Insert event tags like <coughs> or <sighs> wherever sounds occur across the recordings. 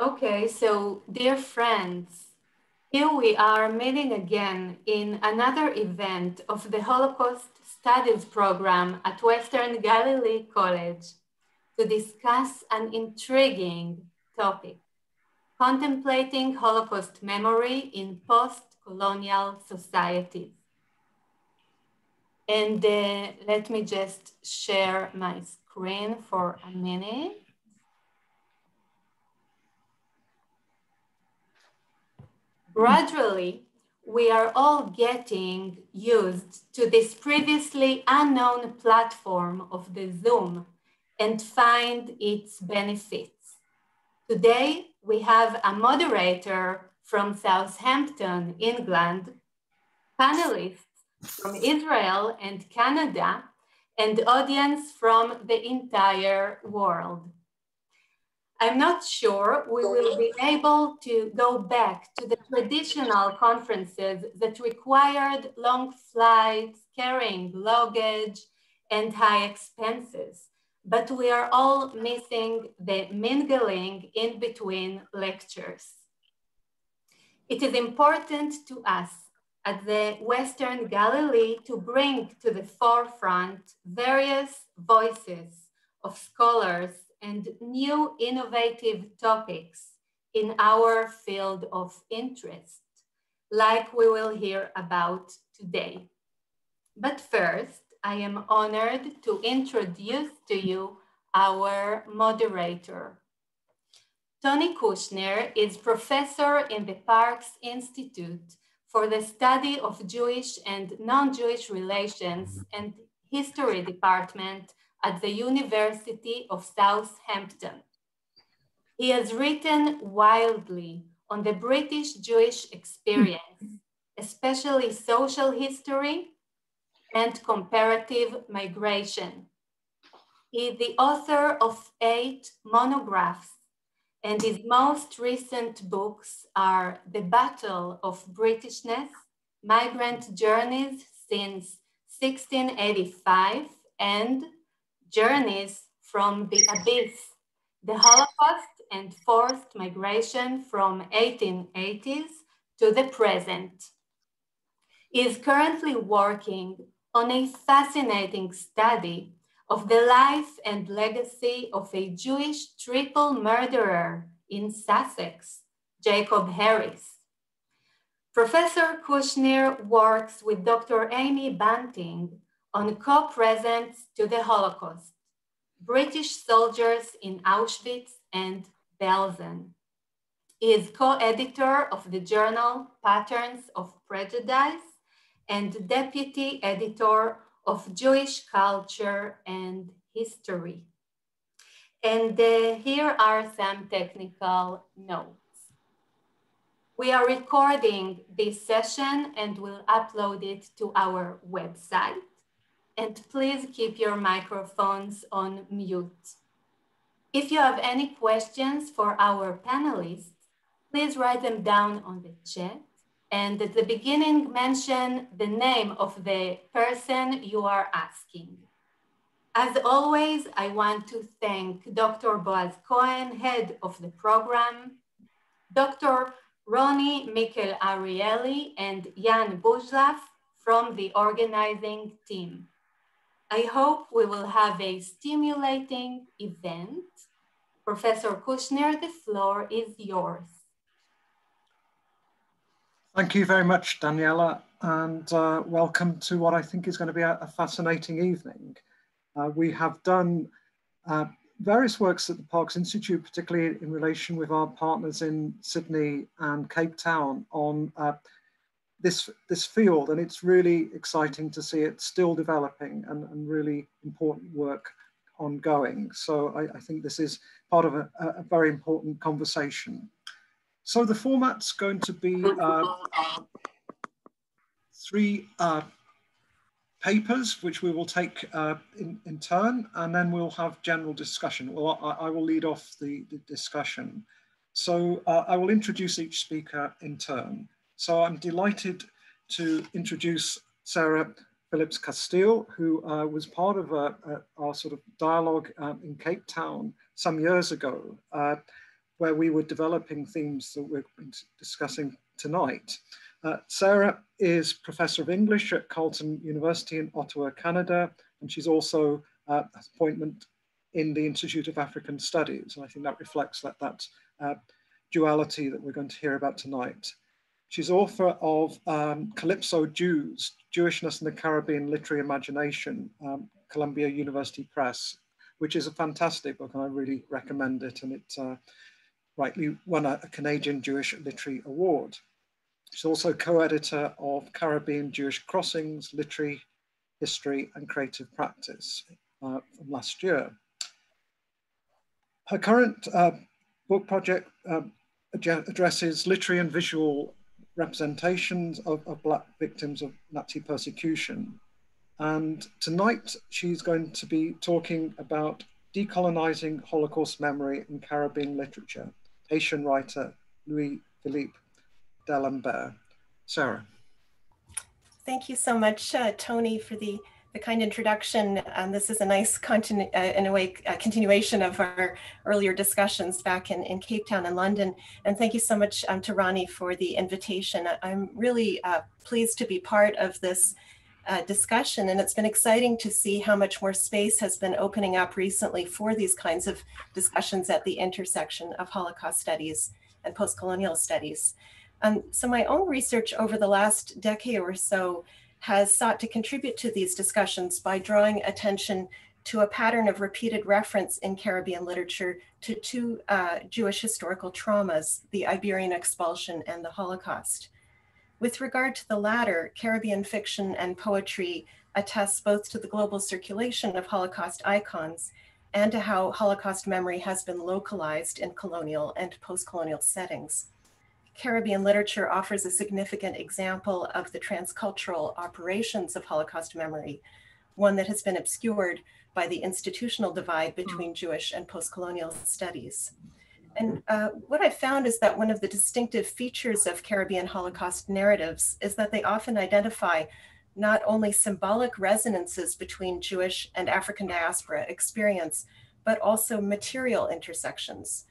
Okay, so dear friends, here we are meeting again in another event of the Holocaust Studies program at Western Galilee College to discuss an intriguing topic, contemplating Holocaust memory in post-colonial societies. And uh, let me just share my screen for a minute. Gradually, we are all getting used to this previously unknown platform of the Zoom and find its benefits. Today, we have a moderator from Southampton, England, panelists from Israel and Canada, and audience from the entire world. I'm not sure we will be able to go back to the traditional conferences that required long flights, carrying luggage, and high expenses. But we are all missing the mingling in between lectures. It is important to us at the Western Galilee to bring to the forefront various voices of scholars and new innovative topics in our field of interest, like we will hear about today. But first, I am honored to introduce to you our moderator. Tony Kushner is professor in the Parkes Institute for the study of Jewish and non-Jewish relations and history department at the University of Southampton. He has written wildly on the British Jewish experience, especially social history and comparative migration. He is the author of eight monographs, and his most recent books are The Battle of Britishness, Migrant Journeys since 1685, and Journeys from the Abyss, the Holocaust and Forced Migration from 1880s to the present. He is currently working on a fascinating study of the life and legacy of a Jewish triple murderer in Sussex, Jacob Harris. Professor Kushner works with Dr. Aimee Bunting on co-presence to the Holocaust, British soldiers in Auschwitz and Belsen. He is co-editor of the journal Patterns of Prejudice and deputy editor of Jewish Culture and History. And uh, here are some technical notes. We are recording this session and will upload it to our website and please keep your microphones on mute. If you have any questions for our panelists, please write them down on the chat. And at the beginning, mention the name of the person you are asking. As always, I want to thank Dr. Boaz Cohen, head of the program, Dr. Roni Mikel Arieli, and Jan Buzlaf from the organizing team. I hope we will have a stimulating event. Professor Kushner, the floor is yours. Thank you very much, Daniela, and uh, welcome to what I think is going to be a, a fascinating evening. Uh, we have done uh, various works at the Parkes Institute, particularly in relation with our partners in Sydney and Cape Town on uh, this this field and it's really exciting to see it still developing and, and really important work ongoing. So I, I think this is part of a, a, very important conversation. So the format's going to be uh, three uh, papers which we will take uh, in, in turn and then we'll have general discussion. Well I, I will lead off the, the discussion. So uh, I will introduce each speaker in turn so I'm delighted to introduce Sarah Phillips Casteel, who uh, was part of uh, uh, our sort of dialogue um, in Cape Town some years ago. Uh, where we were developing themes that we're discussing tonight. Uh, Sarah is Professor of English at Carleton University in Ottawa, Canada, and she's also uh, appointment in the Institute of African Studies. And I think that reflects that, that duality that we're going to hear about tonight. She's author of um, Calypso Jews, Jewishness in the Caribbean Literary Imagination, um, Columbia University Press, which is a fantastic book and I really recommend it. And it uh, rightly won a, a, Canadian Jewish Literary Award. She's also co-editor of Caribbean Jewish Crossings, Literary History and Creative Practice uh, from last year. Her current uh, book project um, addresses literary and visual representations of, of Black victims of Nazi persecution. And tonight she's going to be talking about decolonizing Holocaust memory in Caribbean literature, Haitian writer Louis Philippe Dalembert. Sarah. Thank you so much, uh, Tony, for the the kind introduction. Um, this is a nice, continu- uh, in a way, continuation of our earlier discussions back in, in Cape Town and London. And thank you so much um, to Roni for the invitation. I'm really uh, pleased to be part of this uh, discussion. And it's been exciting to see how much more space has been opening up recently for these kinds of discussions at the intersection of Holocaust studies and post-colonial studies. Um, so my own research over the last decade or so has sought to contribute to these discussions by drawing attention to a pattern of repeated reference in Caribbean literature to two uh, Jewish historical traumas, the Iberian expulsion and the Holocaust. With regard to the latter, Caribbean fiction and poetry attest both to the global circulation of Holocaust icons and to how Holocaust memory has been localized in colonial and post-colonial settings. Caribbean literature offers a significant example of the transcultural operations of Holocaust memory, one that has been obscured by the institutional divide hmm. between Jewish and post-colonial studies. And uh, what I found is that one of the distinctive features of Caribbean Holocaust narratives is that they often identify not only symbolic resonances between Jewish and African diaspora experience, but also material intersections.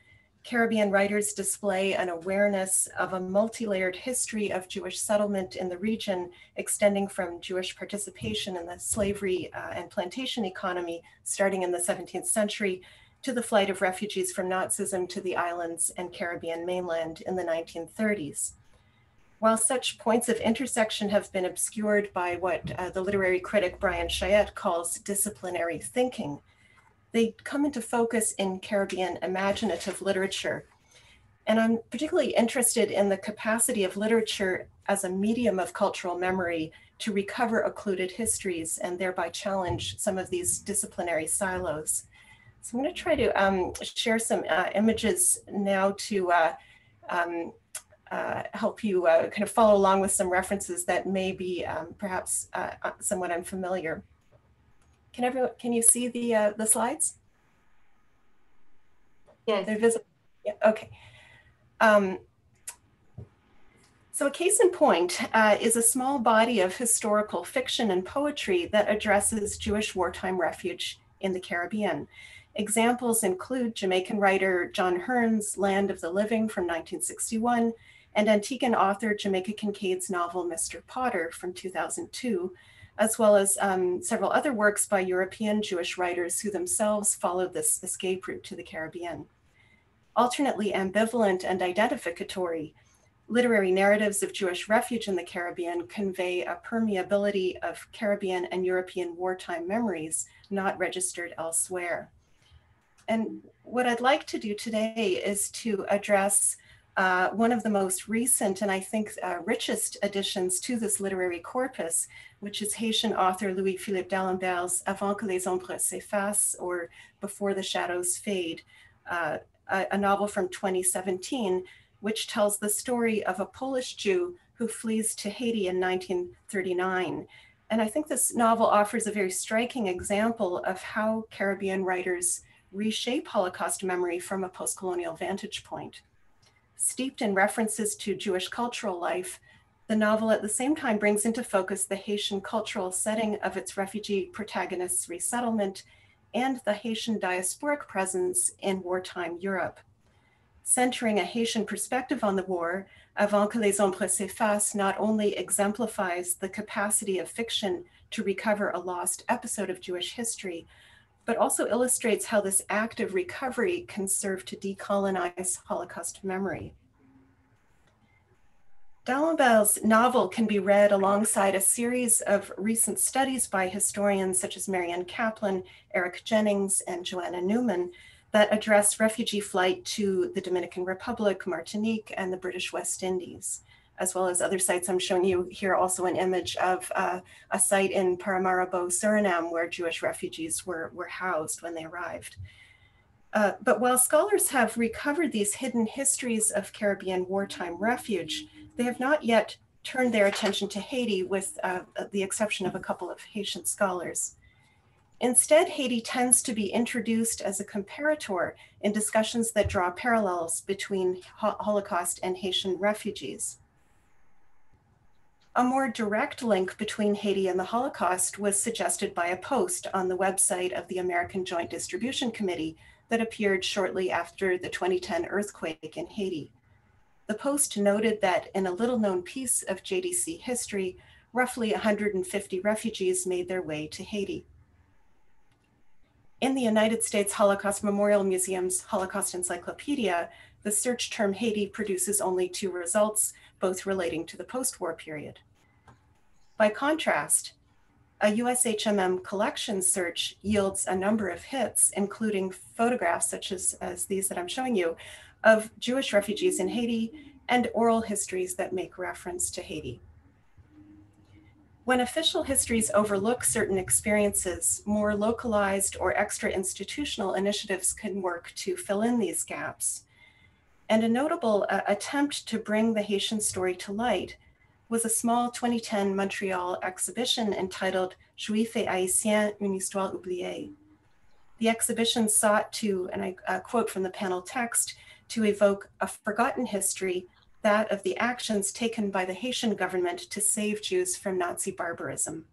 Caribbean writers display an awareness of a multi-layered history of Jewish settlement in the region, extending from Jewish participation in the slavery uh, and plantation economy starting in the 17th century to the flight of refugees from Nazism to the islands and Caribbean mainland in the 1930s. While such points of intersection have been obscured by what uh, the literary critic Bryan Cheyette calls disciplinary thinking, they come into focus in Caribbean imaginative literature. And I'm particularly interested in the capacity of literature as a medium of cultural memory to recover occluded histories and thereby challenge some of these disciplinary silos. So I'm going to try to um, share some uh, images now to uh, um, uh, help you uh, kind of follow along with some references that may be um, perhaps uh, uh, somewhat unfamiliar. Can everyone, can you see the, uh, the slides? Yes. They're visible. Yeah, okay. Um, so a case in point uh, is a small body of historical fiction and poetry that addresses Jewish wartime refuge in the Caribbean. Examples include Jamaican writer John Hearne's Land of the Living from 1961 and Antiguan author Jamaica Kincaid's novel Mr. Potter from 2002, as well as um, several other works by European Jewish writers who themselves followed this escape route to the Caribbean. Alternately ambivalent and identificatory, literary narratives of Jewish refuge in the Caribbean convey a permeability of Caribbean and European wartime memories not registered elsewhere. And what I'd like to do today is to address uh, one of the most recent and I think uh, richest additions to this literary corpus, which is Haitian author Louis-Philippe Dalembert's Avant que les ombres s'effacent, or Before the Shadows Fade, uh, a, a novel from 2017, which tells the story of a Polish Jew who flees to Haiti in 1939. And I think this novel offers a very striking example of how Caribbean writers reshape Holocaust memory from a post-colonial vantage point. Steeped in references to Jewish cultural life, the novel at the same time brings into focus the Haitian cultural setting of its refugee protagonists' resettlement and the Haitian diasporic presence in wartime Europe. centering a Haitian perspective on the war, Avant que les ombres s'effacent not only exemplifies the capacity of fiction to recover a lost episode of Jewish history, but also illustrates how this act of recovery can serve to decolonize Holocaust memory. Dalembert novel can be read alongside a series of recent studies by historians such as Marion Kaplan, Eric Jennings, and Joanna Newman that address refugee flight to the Dominican Republic, Martinique, and the British West Indies, as well as other sites. I'm showing you here also an image of uh, a site in Paramaribo, Suriname, where Jewish refugees were, were housed when they arrived. Uh, but while scholars have recovered these hidden histories of Caribbean wartime refuge, they have not yet turned their attention to Haiti with uh, the exception of a couple of Haitian scholars. Instead, Haiti tends to be introduced as a comparator in discussions that draw parallels between Holocaust and Haitian refugees. A more direct link between Haiti and the Holocaust was suggested by a post on the website of the American Joint Distribution Committee that appeared shortly after the 2010 earthquake in Haiti. The Post noted that in a little known piece of JDC history, roughly 150 refugees made their way to Haiti. In the United States Holocaust Memorial Museum's Holocaust Encyclopedia, the search term Haiti produces only two results, both relating to the post-war period. By contrast, a USHMM collection search yields a number of hits, including photographs such as, as these that I'm showing you, of Jewish refugees in Haiti and oral histories that make reference to Haiti. When official histories overlook certain experiences, more localized or extra institutional initiatives can work to fill in these gaps. And a notable uh, attempt to bring the Haitian story to light was a small 2010 Montreal exhibition entitled Juifs et Haïtiens, une histoire oubliée. The exhibition sought to, and I uh, quote from the panel text, to evoke a forgotten history, that of the actions taken by the Haitian government to save Jews from Nazi barbarism.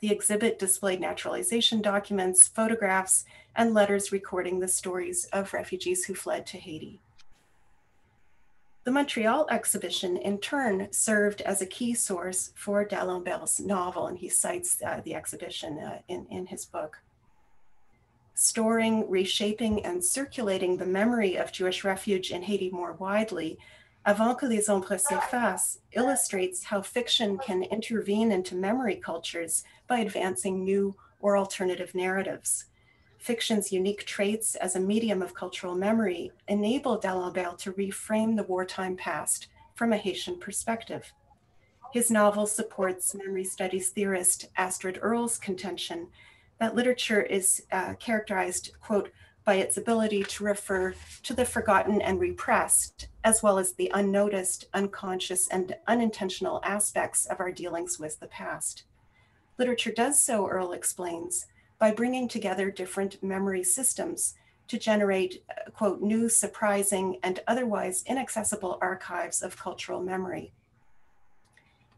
The exhibit displayed naturalization documents, photographs, and letters recording the stories of refugees who fled to Haiti. The Montreal exhibition, in turn, served as a key source for Dalembert's novel, and he cites uh, the exhibition uh, in, in his book storing, reshaping, and circulating the memory of Jewish refuge in Haiti more widely, Avant que les ombres s'effacent illustrates how fiction can intervene into memory cultures by advancing new or alternative narratives. Fiction's unique traits as a medium of cultural memory enable Dalembert to reframe the wartime past from a Haitian perspective. His novel supports memory studies theorist Astrid Erll's contention that literature is uh, characterized, quote, by its ability to refer to the forgotten and repressed, as well as the unnoticed, unconscious, and unintentional aspects of our dealings with the past. Literature does so, Erll explains, by bringing together different memory systems to generate, uh, quote, new, surprising, and otherwise inaccessible archives of cultural memory.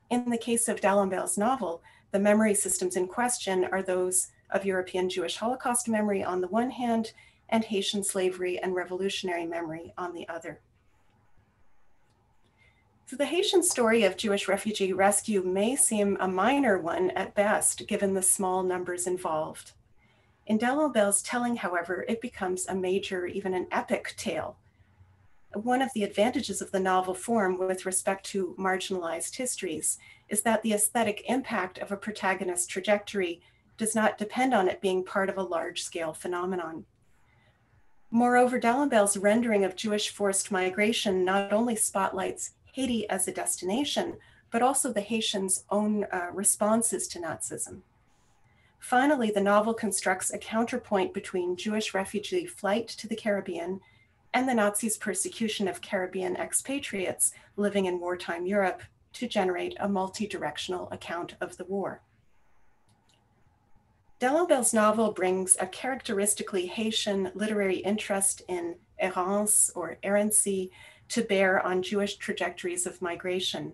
In the case of Dalembert's novel, the memory systems in question are those of European Jewish Holocaust memory on the one hand, and Haitian slavery and revolutionary memory on the other. So the Haitian story of Jewish refugee rescue may seem a minor one at best, given the small numbers involved. In Dalembert's telling, however, it becomes a major, even an epic tale. One of the advantages of the novel form with respect to marginalized histories is that the aesthetic impact of a protagonist's trajectory does not depend on it being part of a large scale phenomenon. Moreover, Dalembert's rendering of Jewish forced migration not only spotlights Haiti as a destination, but also the Haitians' own uh, responses to Nazism. Finally, the novel constructs a counterpoint between Jewish refugee flight to the Caribbean and the Nazis' persecution of Caribbean expatriates living in wartime Europe to generate a multi directional account of the war. Dalembert's novel brings a characteristically Haitian literary interest in errance or errancy to bear on Jewish trajectories of migration.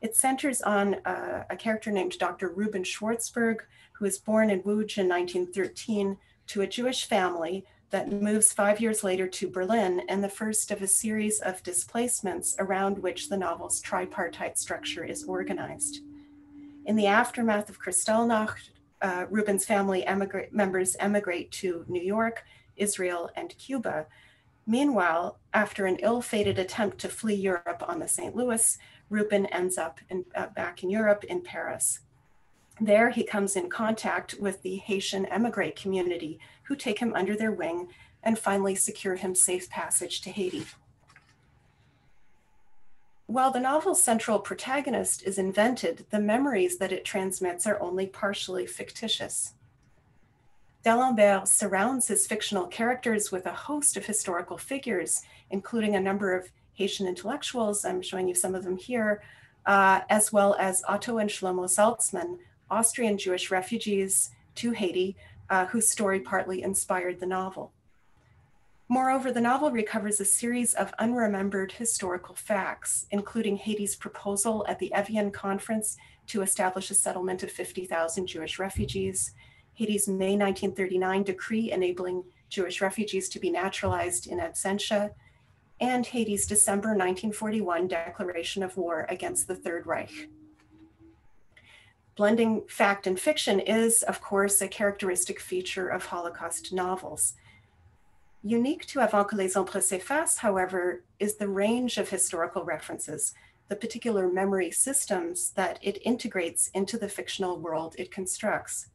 It centers on a, a character named Dr. Ruben Schwartzberg, who was born in Łódź in 1913 to a Jewish family that moves five years later to Berlin and the first of a series of displacements around which the novel's tripartite structure is organized. In the aftermath of Kristallnacht, uh, Ruben's family members emigrate to New York, Israel, and Cuba. Meanwhile, after an ill-fated attempt to flee Europe on the St. Louis, Ruben ends up in, uh, back in Europe in Paris. There, he comes in contact with the Haitian emigre community who take him under their wing and finally secure him safe passage to Haiti. While the novel's central protagonist is invented, the memories that it transmits are only partially fictitious. Dalembert surrounds his fictional characters with a host of historical figures, including a number of Haitian intellectuals, I'm showing you some of them here, uh, as well as Otto and Shlomo Zaltzman, Austrian Jewish refugees to Haiti, uh, whose story partly inspired the novel. Moreover, the novel recovers a series of unremembered historical facts, including Haiti's proposal at the Evian Conference to establish a settlement of 50,000 Jewish refugees, Haiti's May 1939 decree enabling Jewish refugees to be naturalized in absentia, and Haiti's December 1941 declaration of war against the Third Reich. Blending fact and fiction is, of course, a characteristic feature of Holocaust novels. Unique to Avant que les ombres s'effacent, however, is the range of historical references, the particular memory systems that it integrates into the fictional world it constructs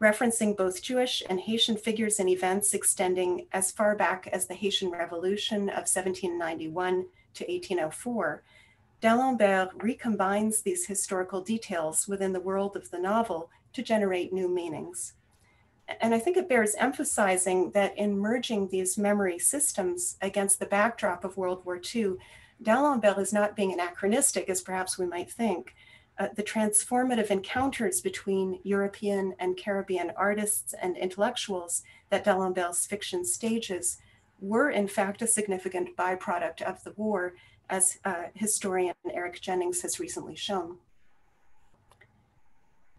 referencing both Jewish and Haitian figures and events extending as far back as the Haitian Revolution of 1791 to 1804, Dalembert recombines these historical details within the world of the novel to generate new meanings. And I think it bears emphasizing that in merging these memory systems against the backdrop of World War II, Dalembert is not being anachronistic as perhaps we might think, uh, the transformative encounters between European and Caribbean artists and intellectuals that Dalembert's fiction stages were in fact a significant byproduct of the war, as uh, historian Eric Jennings has recently shown.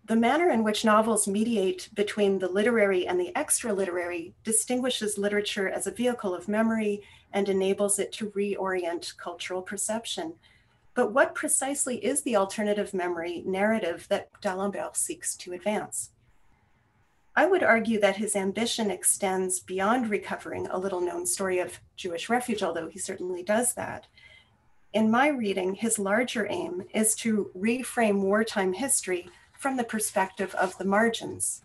The manner in which novels mediate between the literary and the extra literary distinguishes literature as a vehicle of memory and enables it to reorient cultural perception. But what precisely is the alternative memory narrative that Dalembert seeks to advance? I would argue that his ambition extends beyond recovering a little known story of Jewish refuge, although he certainly does that. In my reading, his larger aim is to reframe wartime history from the perspective of the margins,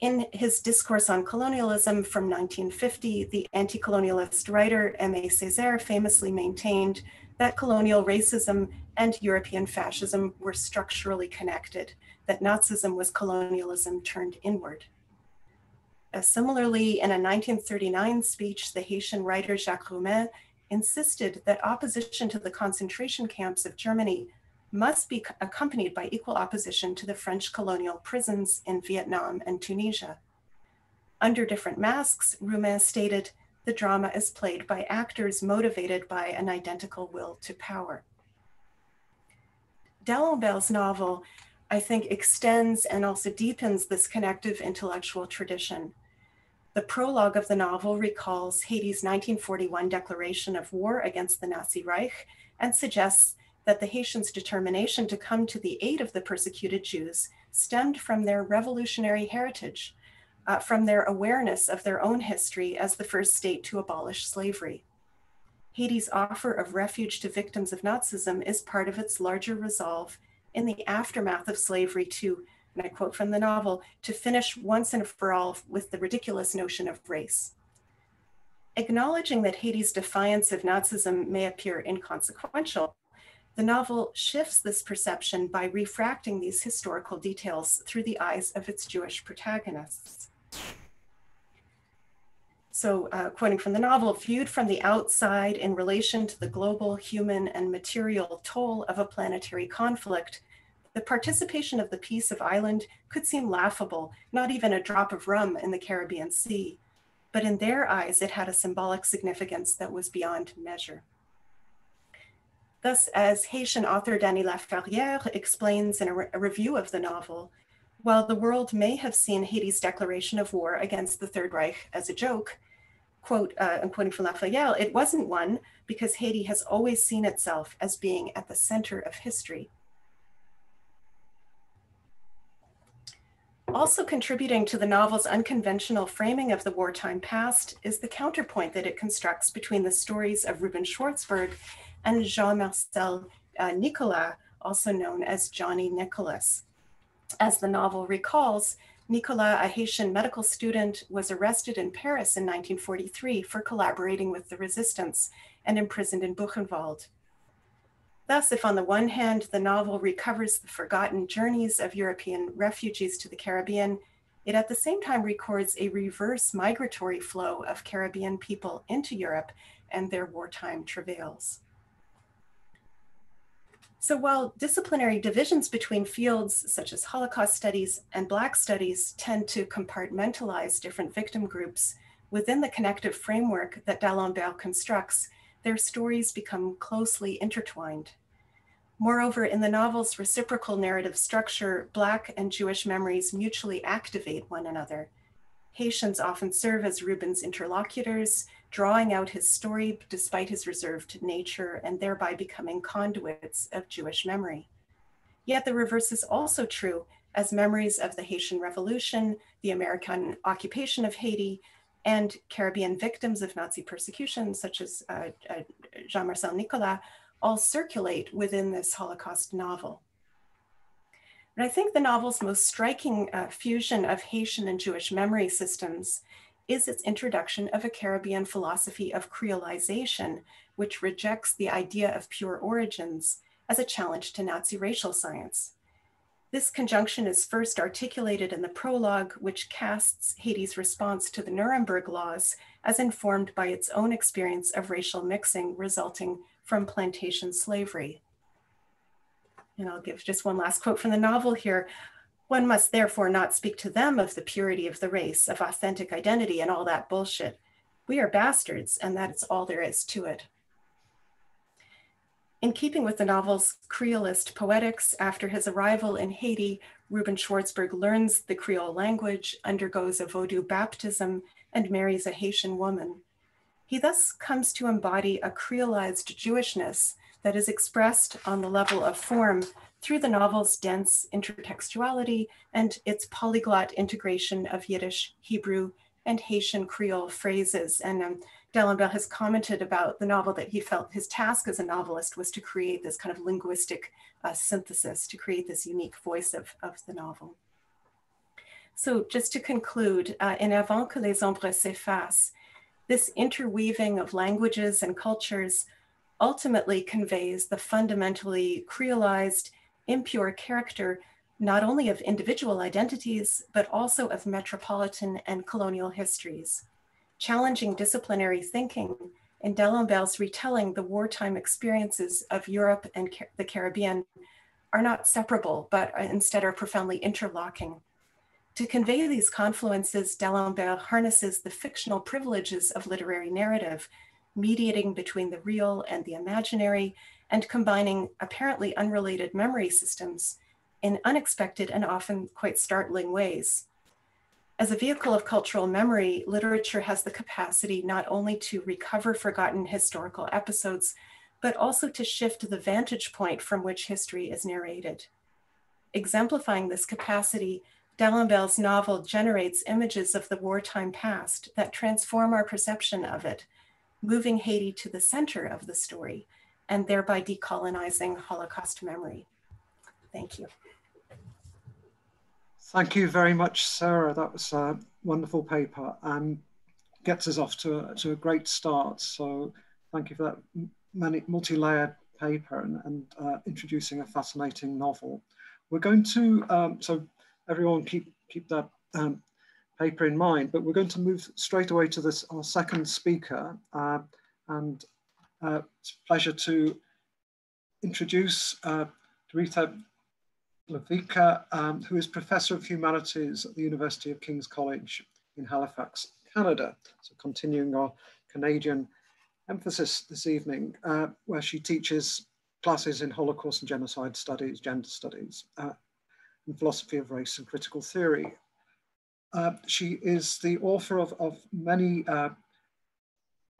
in his discourse on colonialism from 1950, the anti colonialist writer Aimé Césaire famously maintained that colonial racism and European fascism were structurally connected, that Nazism was colonialism turned inward. Uh, similarly, in a 1939 speech, the Haitian writer Jacques Roumain insisted that opposition to the concentration camps of Germany must be accompanied by equal opposition to the French colonial prisons in Vietnam and Tunisia. Under different masks, Roumain stated, the drama is played by actors motivated by an identical will to power. Dalembert's novel, I think, extends and also deepens this connective intellectual tradition. The prologue of the novel recalls Haiti's 1941 declaration of war against the Nazi Reich and suggests that the Haitians' determination to come to the aid of the persecuted Jews stemmed from their revolutionary heritage, uh, from their awareness of their own history as the first state to abolish slavery. Haiti's offer of refuge to victims of Nazism is part of its larger resolve in the aftermath of slavery to, and I quote from the novel, to finish once and for all with the ridiculous notion of race. Acknowledging that Haiti's defiance of Nazism may appear inconsequential, the novel shifts this perception by refracting these historical details through the eyes of its Jewish protagonists. So, uh, quoting from the novel, viewed from the outside in relation to the global human and material toll of a planetary conflict, the participation of the Peace of Island could seem laughable, not even a drop of rum in the Caribbean Sea. But in their eyes, it had a symbolic significance that was beyond measure. Thus, as Haitian author Dany Laferrière explains in a, re a review of the novel, While the world may have seen Haiti's declaration of war against the Third Reich as a joke, quote, uh, I'm quoting from Laferrière, it wasn't one because Haiti has always seen itself as being at the center of history. Also contributing to the novel's unconventional framing of the wartime past is the counterpoint that it constructs between the stories of Ruben Schwartzberg and Jean-Marcel uh, Nicolas, also known as Johnny Nicholas. As the novel recalls, Nicolas, a Haitian medical student, was arrested in Paris in 1943 for collaborating with the resistance and imprisoned in Buchenwald. Thus, if on the one hand, the novel recovers the forgotten journeys of European refugees to the Caribbean, it at the same time records a reverse migratory flow of Caribbean people into Europe and their wartime travails. So while disciplinary divisions between fields such as Holocaust studies and Black studies tend to compartmentalize different victim groups, within the connective framework that Dalembert constructs, their stories become closely intertwined. Moreover, in the novel's reciprocal narrative structure, Black and Jewish memories mutually activate one another. Haitians often serve as Ruben's interlocutors, drawing out his story despite his reserved nature and thereby becoming conduits of Jewish memory. Yet the reverse is also true, as memories of the Haitian Revolution, the American occupation of Haiti, and Caribbean victims of Nazi persecution, such as uh, uh, Jean Marcel Nicolas, all circulate within this Holocaust novel. And I think the novel's most striking uh, fusion of Haitian and Jewish memory systems is its introduction of a Caribbean philosophy of creolization, which rejects the idea of pure origins as a challenge to Nazi racial science. This conjunction is first articulated in the prologue, which casts Haiti's response to the Nuremberg laws as informed by its own experience of racial mixing resulting from plantation slavery. And I'll give just one last quote from the novel here. One must therefore not speak to them of the purity of the race, of authentic identity, and all that bullshit. We are bastards, and that's all there is to it. In keeping with the novel's Creolist poetics, after his arrival in Haiti, Ruben Schwartzberg learns the Creole language, undergoes a Vodou baptism, and marries a Haitian woman. He thus comes to embody a Creolized Jewishness that is expressed on the level of form through the novel's dense intertextuality and its polyglot integration of Yiddish, Hebrew, and Haitian Creole phrases. And um, Dalembert has commented about the novel that he felt his task as a novelist was to create this kind of linguistic uh, synthesis, to create this unique voice of, of the novel. So just to conclude, uh, in Avant que les ombres s'effacent, this interweaving of languages and cultures ultimately conveys the fundamentally creolized, impure character not only of individual identities, but also of metropolitan and colonial histories challenging disciplinary thinking in Dalembert's retelling the wartime experiences of Europe and the Caribbean are not separable, but instead are profoundly interlocking. To convey these confluences, Dalembert harnesses the fictional privileges of literary narrative, mediating between the real and the imaginary, and combining apparently unrelated memory systems in unexpected and often quite startling ways. As a vehicle of cultural memory, literature has the capacity not only to recover forgotten historical episodes, but also to shift the vantage point from which history is narrated. Exemplifying this capacity, Dalembert's novel generates images of the wartime past that transform our perception of it, moving Haiti to the center of the story and thereby decolonizing Holocaust memory. Thank you. Thank you very much, Sarah. That was a wonderful paper and gets us off to a, to a great start. So thank you for that multi-layered paper and, and uh, introducing a fascinating novel. We're going to, um, so everyone keep, keep that um, paper in mind, but we're going to move straight away to this, our second speaker. Uh, and uh, it's a pleasure to introduce uh, Dorota Glowacka, um, who is Professor of Humanities at the University of King's College in Halifax, Canada. So continuing our Canadian emphasis this evening, uh, where she teaches classes in Holocaust and Genocide Studies, Gender Studies. Uh, in philosophy of race and critical theory. Uh, she is the author of, of many uh,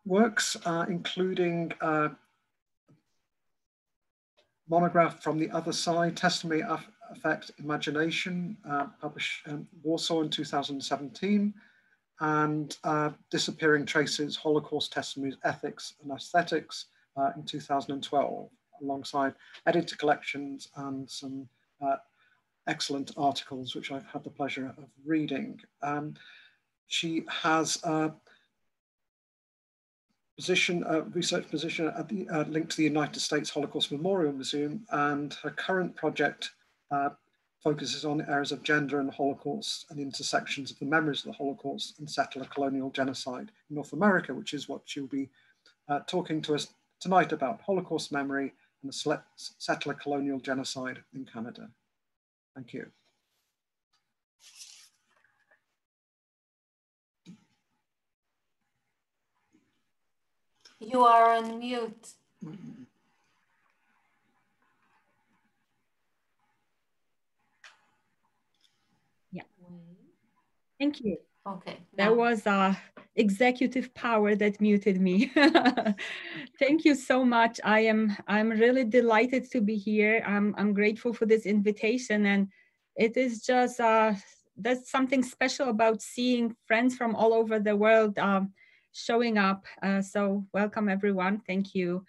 works, uh, including uh, monograph from the other side, Testimony Affect Imagination, uh, published in Warsaw in 2017, and uh, Disappearing Traces, Holocaust Testimonies, Ethics and Aesthetics uh, in 2012, alongside editor collections and some uh, excellent articles, which I've had the pleasure of reading. Um, she has a position, a research position at the, uh, linked to the United States Holocaust Memorial Museum, and her current project uh, focuses on areas of gender and Holocaust and intersections of the memories of the Holocaust and settler colonial genocide in North America, which is what she'll be uh, talking to us tonight about Holocaust memory and the settler colonial genocide in Canada. Thank you. You are on mute. -hmm. Thank you. Okay. There was a executive power that muted me. <laughs> Thank you so much. I am I'm really delighted to be here. I'm I'm grateful for this invitation and it is just uh there's something special about seeing friends from all over the world um, showing up. Uh, so welcome everyone. Thank you.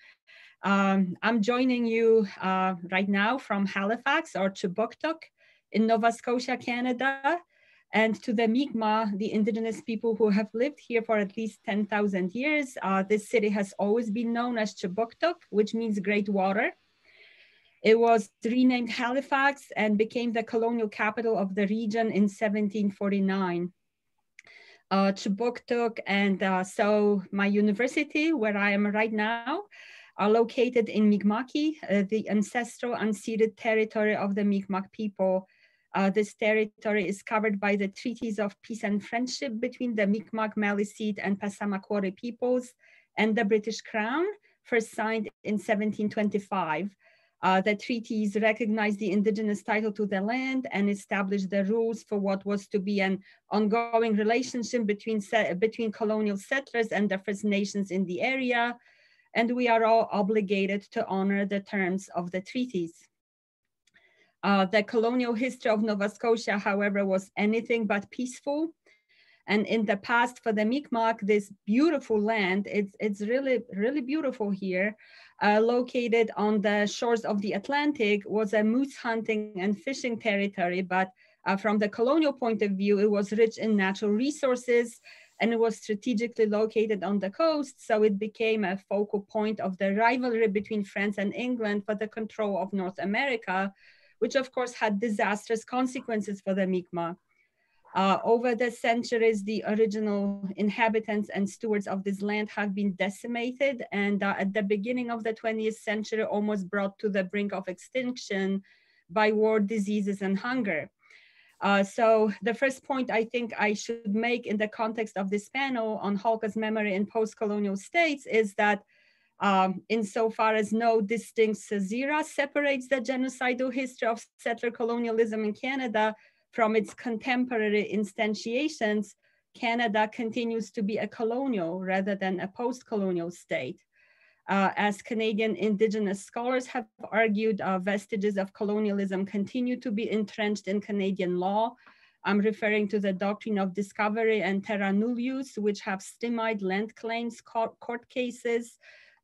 Um, I'm joining you uh, right now from Halifax or Kjipuktuk in Nova Scotia, Canada and to the Mi'kmaq, the indigenous people who have lived here for at least 10,000 years. Uh, this city has always been known as Kjipuktuk, which means great water. It was renamed Halifax and became the colonial capital of the region in 1749. Uh, and uh, so my university, where I am right now, are located in Mi'kma'ki, uh, the ancestral unceded territory of the Mi'kmaq people uh, this territory is covered by the treaties of peace and friendship between the Mi'kmaq, Maliseet, and Passamaquoddy peoples and the British Crown, first signed in 1725. Uh, the treaties recognize the indigenous title to the land and established the rules for what was to be an ongoing relationship between, between colonial settlers and the First Nations in the area. And we are all obligated to honor the terms of the treaties. Uh, the colonial history of Nova Scotia, however, was anything but peaceful. And in the past, for the Mi'kmaq, this beautiful land, it's, it's really, really beautiful here, uh, located on the shores of the Atlantic, was a moose hunting and fishing territory. But uh, from the colonial point of view, it was rich in natural resources and it was strategically located on the coast. So it became a focal point of the rivalry between France and England for the control of North America, which of course had disastrous consequences for the Mi'kmaq. Uh, over the centuries, the original inhabitants and stewards of this land have been decimated and uh, at the beginning of the 20th century almost brought to the brink of extinction by war, diseases, and hunger. Uh, so the first point I think I should make in the context of this panel on Holocaust memory in post-colonial states is that um, insofar as no distinct caesura separates the genocidal history of settler colonialism in Canada from its contemporary instantiations, Canada continues to be a colonial rather than a post-colonial state. Uh, as Canadian Indigenous scholars have argued, uh, vestiges of colonialism continue to be entrenched in Canadian law. I'm referring to the doctrine of discovery and terra nullius, which have stymied land claims, court, court cases,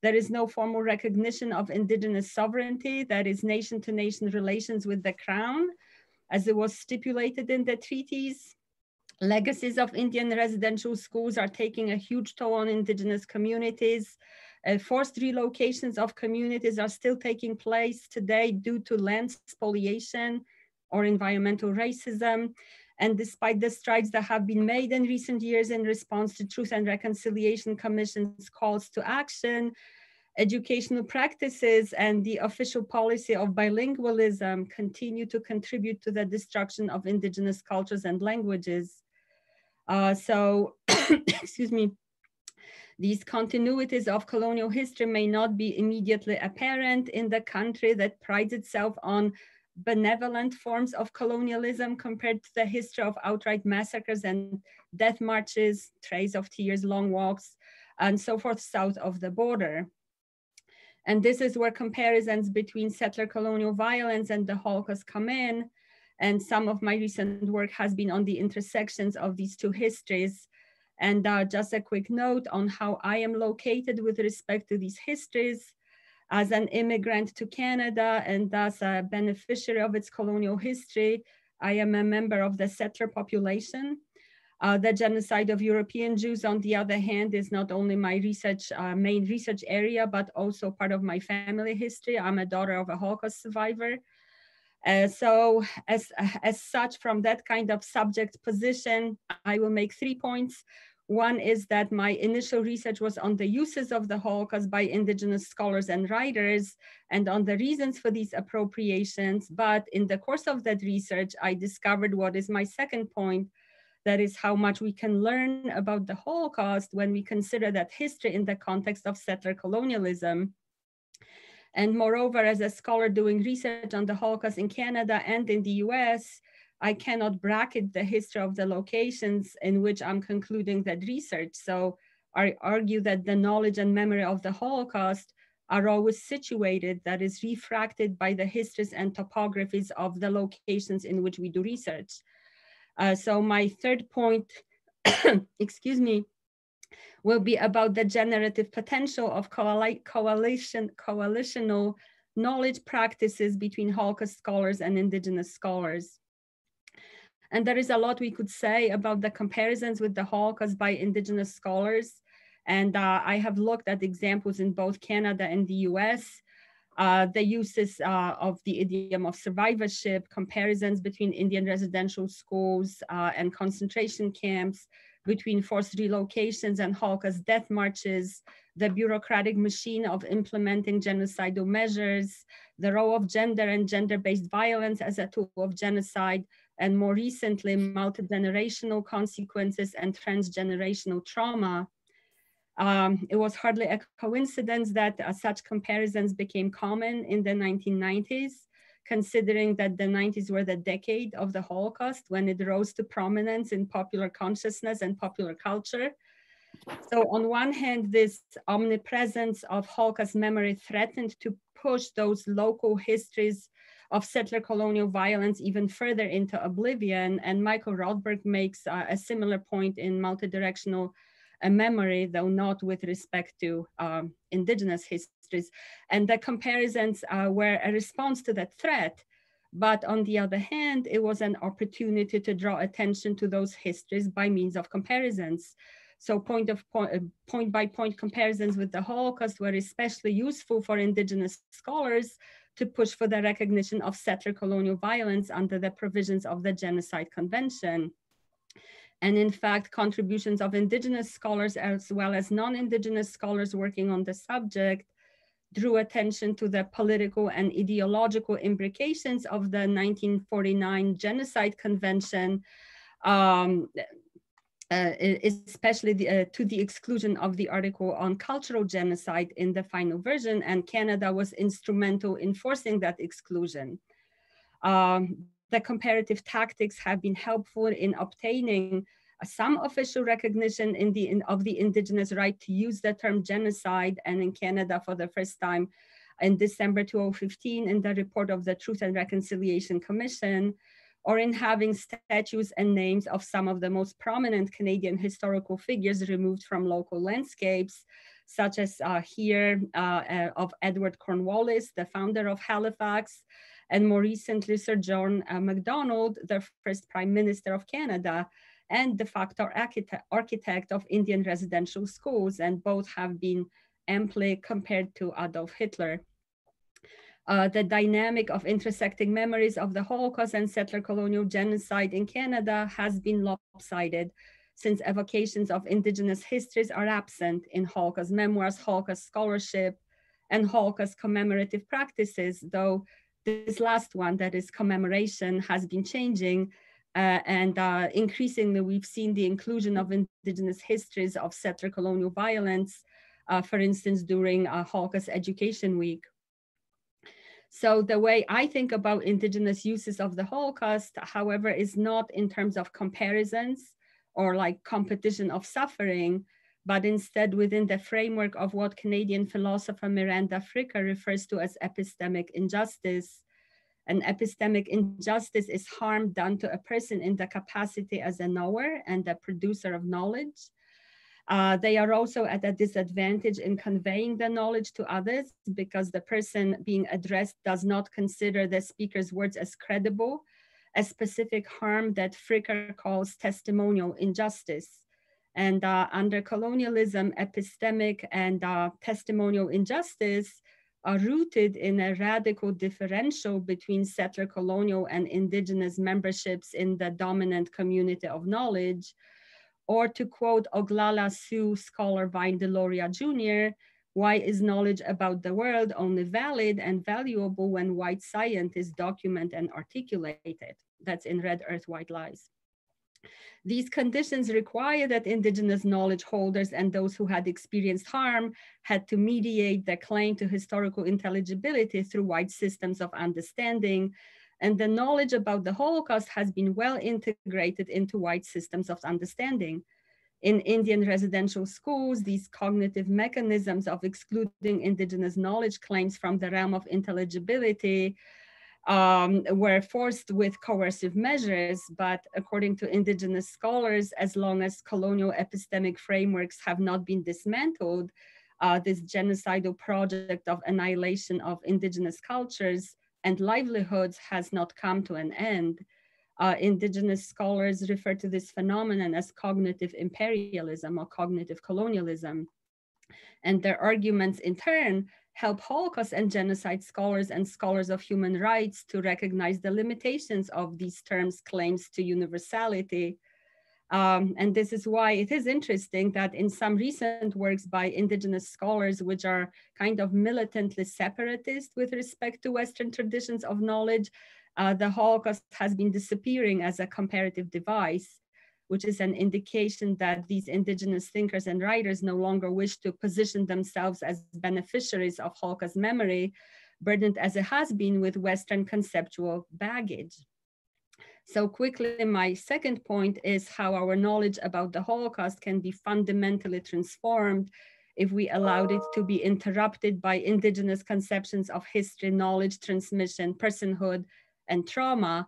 there is no formal recognition of indigenous sovereignty, that is nation to nation relations with the crown, as it was stipulated in the treaties. Legacies of Indian residential schools are taking a huge toll on indigenous communities. Uh, forced relocations of communities are still taking place today due to land spoliation or environmental racism. And despite the strides that have been made in recent years in response to Truth and Reconciliation Commission's calls to action, educational practices and the official policy of bilingualism continue to contribute to the destruction of indigenous cultures and languages. Uh, so, <coughs> excuse me, these continuities of colonial history may not be immediately apparent in the country that prides itself on benevolent forms of colonialism compared to the history of outright massacres and death marches, trails of tears, long walks, and so forth south of the border. And this is where comparisons between settler colonial violence and the Holocaust come in. And some of my recent work has been on the intersections of these two histories. And uh, just a quick note on how I am located with respect to these histories. As an immigrant to Canada and thus a beneficiary of its colonial history, I am a member of the settler population. Uh, the genocide of European Jews, on the other hand, is not only my research, uh, main research area, but also part of my family history. I'm a daughter of a Holocaust survivor. Uh, so as, as such, from that kind of subject position, I will make three points. One is that my initial research was on the uses of the Holocaust by indigenous scholars and writers and on the reasons for these appropriations. But in the course of that research, I discovered what is my second point, that is how much we can learn about the Holocaust when we consider that history in the context of settler colonialism. And moreover, as a scholar doing research on the Holocaust in Canada and in the US, I cannot bracket the history of the locations in which I'm concluding that research. So I argue that the knowledge and memory of the Holocaust are always situated, that is refracted by the histories and topographies of the locations in which we do research. Uh, so my third point, <coughs> excuse me, will be about the generative potential of coalition, coalitional knowledge practices between Holocaust scholars and indigenous scholars. And there is a lot we could say about the comparisons with the Holocaust by indigenous scholars. And uh, I have looked at examples in both Canada and the US. Uh, the uses uh, of the idiom of survivorship, comparisons between Indian residential schools uh, and concentration camps, between forced relocations and Holocaust death marches, the bureaucratic machine of implementing genocidal measures, the role of gender and gender-based violence as a tool of genocide, and more recently, multi-generational consequences and transgenerational trauma. Um, it was hardly a coincidence that uh, such comparisons became common in the 1990s, considering that the 90s were the decade of the Holocaust when it rose to prominence in popular consciousness and popular culture. So on one hand, this omnipresence of Holocaust memory threatened to push those local histories of settler colonial violence even further into oblivion. And Michael Rothberg makes uh, a similar point in multidirectional uh, memory, though not with respect to um, indigenous histories. And the comparisons uh, were a response to that threat. But on the other hand, it was an opportunity to draw attention to those histories by means of comparisons. So point of uh, point by point comparisons with the Holocaust were especially useful for indigenous scholars to push for the recognition of settler colonial violence under the provisions of the Genocide Convention. And in fact, contributions of indigenous scholars as well as non-indigenous scholars working on the subject drew attention to the political and ideological implications of the 1949 Genocide Convention, um, uh, especially the, uh, to the exclusion of the article on cultural genocide in the final version, and Canada was instrumental in forcing that exclusion. Um, the comparative tactics have been helpful in obtaining some official recognition in the, in, of the indigenous right to use the term genocide, and in Canada for the first time in December 2015 in the report of the Truth and Reconciliation Commission, or in having statues and names of some of the most prominent Canadian historical figures removed from local landscapes, such as uh, here uh, uh, of Edward Cornwallis, the founder of Halifax, and more recently, Sir John Macdonald, the first Prime Minister of Canada, and de facto architect, architect of Indian residential schools, and both have been amply compared to Adolf Hitler. Uh, the dynamic of intersecting memories of the Holocaust and settler colonial genocide in Canada has been lopsided since evocations of indigenous histories are absent in Holocaust memoirs, Holocaust scholarship, and Holocaust commemorative practices, though this last one, that is commemoration, has been changing. Uh, and uh, increasingly, we've seen the inclusion of indigenous histories of settler colonial violence, uh, for instance, during uh, Holocaust Education Week. So the way I think about indigenous uses of the Holocaust, however, is not in terms of comparisons or like competition of suffering, but instead within the framework of what Canadian philosopher Miranda Fricker refers to as epistemic injustice. An epistemic injustice is harm done to a person in the capacity as a knower and a producer of knowledge uh, they are also at a disadvantage in conveying the knowledge to others because the person being addressed does not consider the speaker's words as credible, a specific harm that Fricker calls testimonial injustice. And uh, under colonialism, epistemic and uh, testimonial injustice are rooted in a radical differential between settler colonial and indigenous memberships in the dominant community of knowledge, or to quote Oglala Sioux scholar Vine Deloria Jr., why is knowledge about the world only valid and valuable when white scientists document and articulate it? That's in Red Earth, White Lies. These conditions require that indigenous knowledge holders and those who had experienced harm had to mediate their claim to historical intelligibility through white systems of understanding and the knowledge about the Holocaust has been well integrated into white systems of understanding. In Indian residential schools, these cognitive mechanisms of excluding indigenous knowledge claims from the realm of intelligibility um, were forced with coercive measures, but according to indigenous scholars, as long as colonial epistemic frameworks have not been dismantled, uh, this genocidal project of annihilation of indigenous cultures and livelihoods has not come to an end. Uh, indigenous scholars refer to this phenomenon as cognitive imperialism or cognitive colonialism. And their arguments in turn help Holocaust and genocide scholars and scholars of human rights to recognize the limitations of these terms' claims to universality. Um, and this is why it is interesting that in some recent works by indigenous scholars, which are kind of militantly separatist with respect to Western traditions of knowledge, uh, the Holocaust has been disappearing as a comparative device, which is an indication that these indigenous thinkers and writers no longer wish to position themselves as beneficiaries of Holocaust memory, burdened as it has been with Western conceptual baggage. So quickly, my second point is how our knowledge about the Holocaust can be fundamentally transformed if we allowed it to be interrupted by indigenous conceptions of history, knowledge transmission, personhood, and trauma.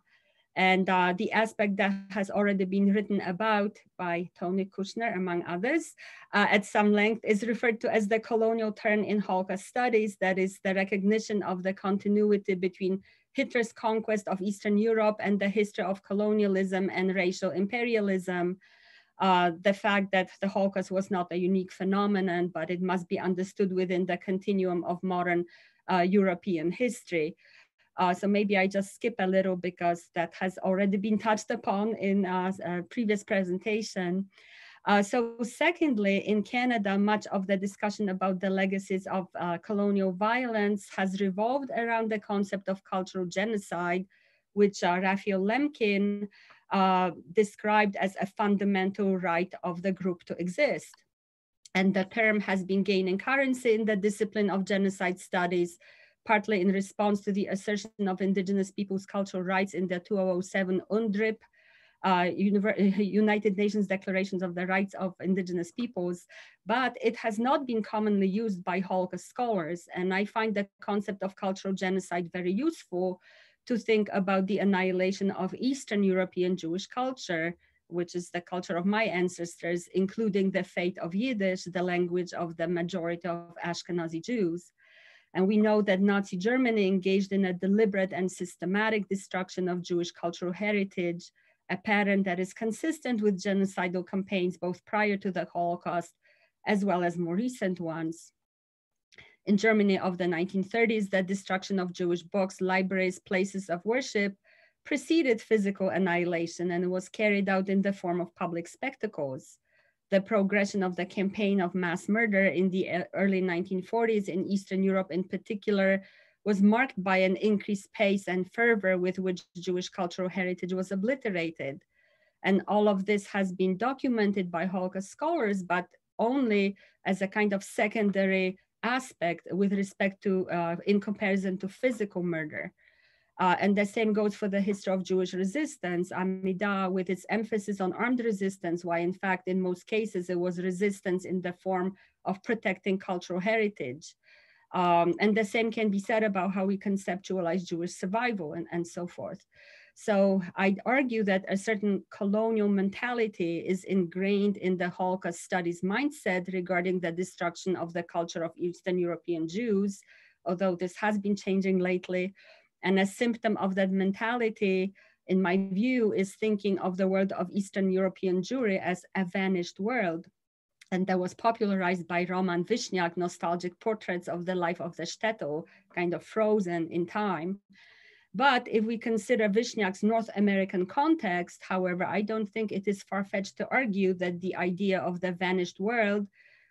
And uh, the aspect that has already been written about by Tony Kushner, among others, uh, at some length is referred to as the colonial turn in Holocaust studies, that is the recognition of the continuity between Hitler's conquest of Eastern Europe and the history of colonialism and racial imperialism. Uh, the fact that the Holocaust was not a unique phenomenon, but it must be understood within the continuum of modern uh, European history. Uh, so maybe I just skip a little because that has already been touched upon in uh, a previous presentation. Uh, so secondly, in Canada, much of the discussion about the legacies of uh, colonial violence has revolved around the concept of cultural genocide, which uh, Raphael Lemkin uh, described as a fundamental right of the group to exist. And the term has been gaining currency in the discipline of genocide studies, partly in response to the assertion of indigenous peoples' cultural rights in the 2007 UNDRIP uh, <laughs> United Nations Declarations of the Rights of Indigenous Peoples, but it has not been commonly used by Holocaust scholars. And I find the concept of cultural genocide very useful to think about the annihilation of Eastern European Jewish culture, which is the culture of my ancestors, including the fate of Yiddish, the language of the majority of Ashkenazi Jews. And we know that Nazi Germany engaged in a deliberate and systematic destruction of Jewish cultural heritage, a pattern that is consistent with genocidal campaigns both prior to the Holocaust as well as more recent ones. In Germany of the 1930s, the destruction of Jewish books, libraries, places of worship preceded physical annihilation and was carried out in the form of public spectacles. The progression of the campaign of mass murder in the early 1940s in Eastern Europe in particular was marked by an increased pace and fervor with which Jewish cultural heritage was obliterated. And all of this has been documented by Holocaust scholars, but only as a kind of secondary aspect with respect to, uh, in comparison to physical murder. Uh, and the same goes for the history of Jewish resistance, Amida, with its emphasis on armed resistance, why in fact, in most cases, it was resistance in the form of protecting cultural heritage. Um, and the same can be said about how we conceptualize Jewish survival and, and so forth. So I'd argue that a certain colonial mentality is ingrained in the Holocaust studies mindset regarding the destruction of the culture of Eastern European Jews, although this has been changing lately. And a symptom of that mentality, in my view, is thinking of the world of Eastern European Jewry as a vanished world. And that was popularized by Roman Vishniac, nostalgic portraits of the life of the shtetl, kind of frozen in time. But if we consider Vishniac's North American context, however, I don't think it is far-fetched to argue that the idea of the vanished world,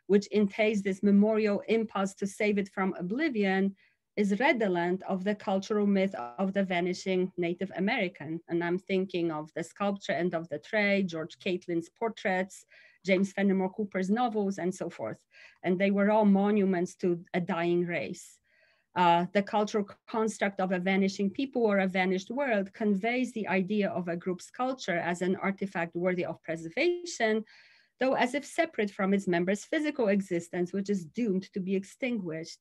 which entails this memorial impulse to save it from oblivion, is redolent of the cultural myth of the vanishing Native American. And I'm thinking of the sculpture End of the Trail, George Catlin's portraits, James Fenimore Cooper's novels, and so forth. And they were all monuments to a dying race. Uh, the cultural construct of a vanishing people or a vanished world conveys the idea of a group's culture as an artifact worthy of preservation, though as if separate from its members' physical existence, which is doomed to be extinguished.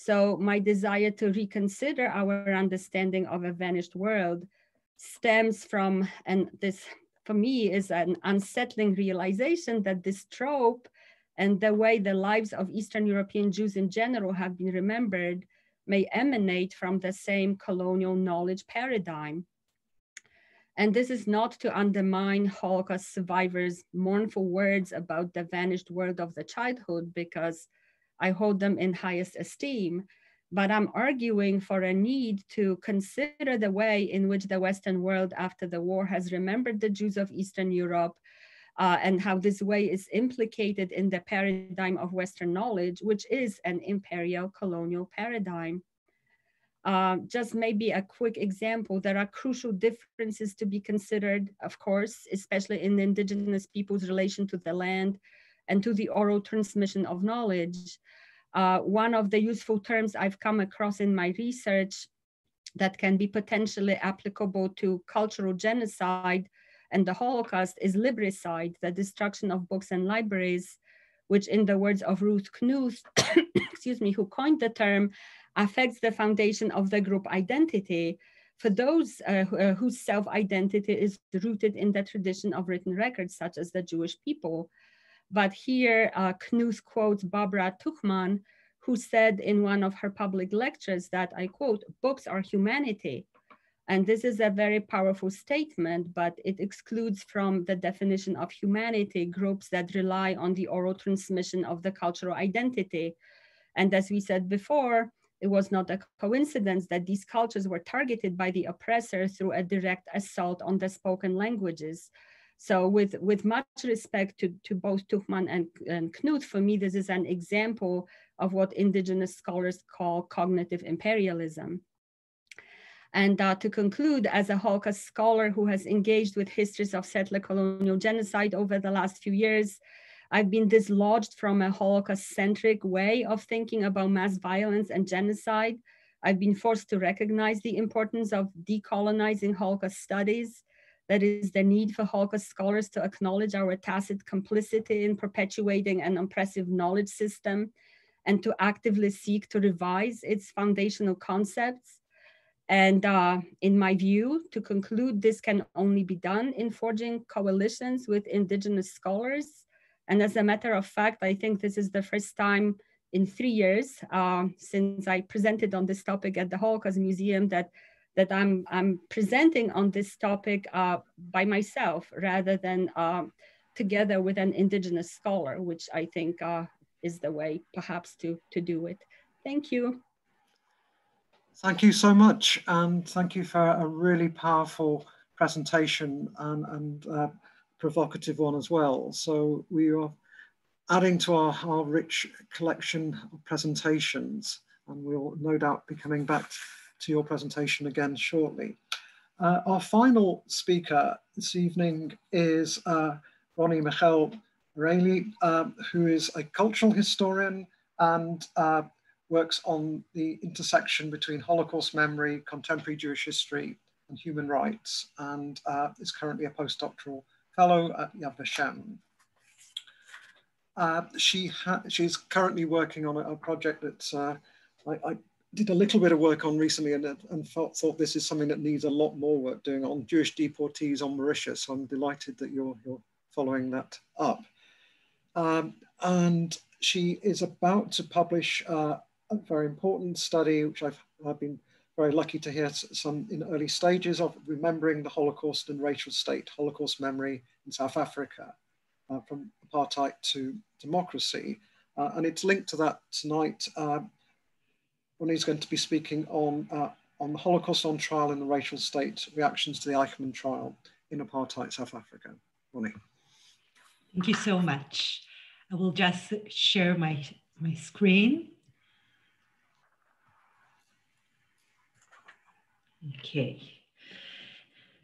So my desire to reconsider our understanding of a vanished world stems from, and this for me is an unsettling realization that this trope and the way the lives of Eastern European Jews in general have been remembered may emanate from the same colonial knowledge paradigm. And this is not to undermine Holocaust survivors' mournful words about the vanished world of the childhood, because I hold them in highest esteem, but I'm arguing for a need to consider the way in which the Western world after the war has remembered the Jews of Eastern Europe uh, and how this way is implicated in the paradigm of Western knowledge, which is an imperial colonial paradigm. Uh, just maybe a quick example, there are crucial differences to be considered, of course, especially in indigenous people's relation to the land, and to the oral transmission of knowledge. Uh, one of the useful terms I've come across in my research that can be potentially applicable to cultural genocide and the Holocaust is libricide, the destruction of books and libraries, which in the words of Ruth Knuth, <coughs> excuse me, who coined the term, affects the foundation of the group identity for those uh, uh whose self-identity is rooted in the tradition of written records, such as the Jewish people. But here, uh, Knuth quotes Barbara Tuchman, who said in one of her public lectures that, I quote, books are humanity. And this is a very powerful statement, but it excludes from the definition of humanity groups that rely on the oral transmission of the cultural identity. And as we said before, it was not a coincidence that these cultures were targeted by the oppressor through a direct assault on the spoken languages. So with, with much respect to, to both Tuchman and, and Knuth, for me, this is an example of what indigenous scholars call cognitive imperialism. And uh, to conclude, as a Holocaust scholar who has engaged with histories of settler colonial genocide over the last few years, I've been dislodged from a Holocaust-centric way of thinking about mass violence and genocide. I've been forced to recognize the importance of decolonizing Holocaust studies that is the need for Holocaust scholars to acknowledge our tacit complicity in perpetuating an oppressive knowledge system and to actively seek to revise its foundational concepts. And uh, in my view, to conclude, this can only be done in forging coalitions with indigenous scholars. And as a matter of fact, I think this is the first time in three years uh, since I presented on this topic at the Holocaust Museum that that I'm, I'm presenting on this topic uh, by myself rather than uh, together with an indigenous scholar, which I think uh, is the way perhaps to, to do it. Thank you. Thank you so much. And thank you for a really powerful presentation and, and uh, provocative one as well. So we are adding to our, our rich collection of presentations and we'll no doubt be coming back to your presentation again shortly. Uh, our final speaker this evening is uh, Roni Mikel Arieli, um, who is a cultural historian and uh, works on the intersection between Holocaust memory, contemporary Jewish history, and human rights, and uh, is currently a postdoctoral fellow at Yad Vashem. Uh, she she's currently working on a, a project that uh, I, I, did a little bit of work on recently and, and thought, thought this is something that needs a lot more work doing on Jewish deportees on Mauritius. So I'm delighted that you're, you're following that up. Um, and she is about to publish uh, a very important study, which I've, I've been very lucky to hear some in early stages of remembering the Holocaust and racial state, Holocaust memory in South Africa, uh, from apartheid to democracy. Uh, and it's linked to that tonight he's going to be speaking on, uh, on the Holocaust on trial in the racial state, reactions to the Eichmann trial in apartheid South Africa. Roni. Thank you so much. I will just share my, my screen. Okay.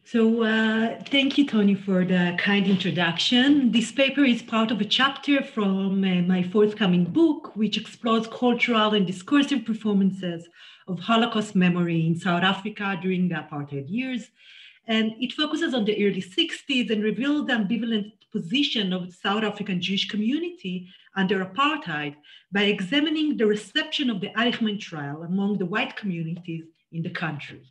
So uh, thank you, Tony, for the kind introduction. This paper is part of a chapter from uh, my forthcoming book, which explores cultural and discursive performances of Holocaust memory in South Africa during the apartheid years. And it focuses on the early 60s and reveals the ambivalent position of the South African Jewish community under apartheid by examining the reception of the Eichmann trial among the white communities in the country.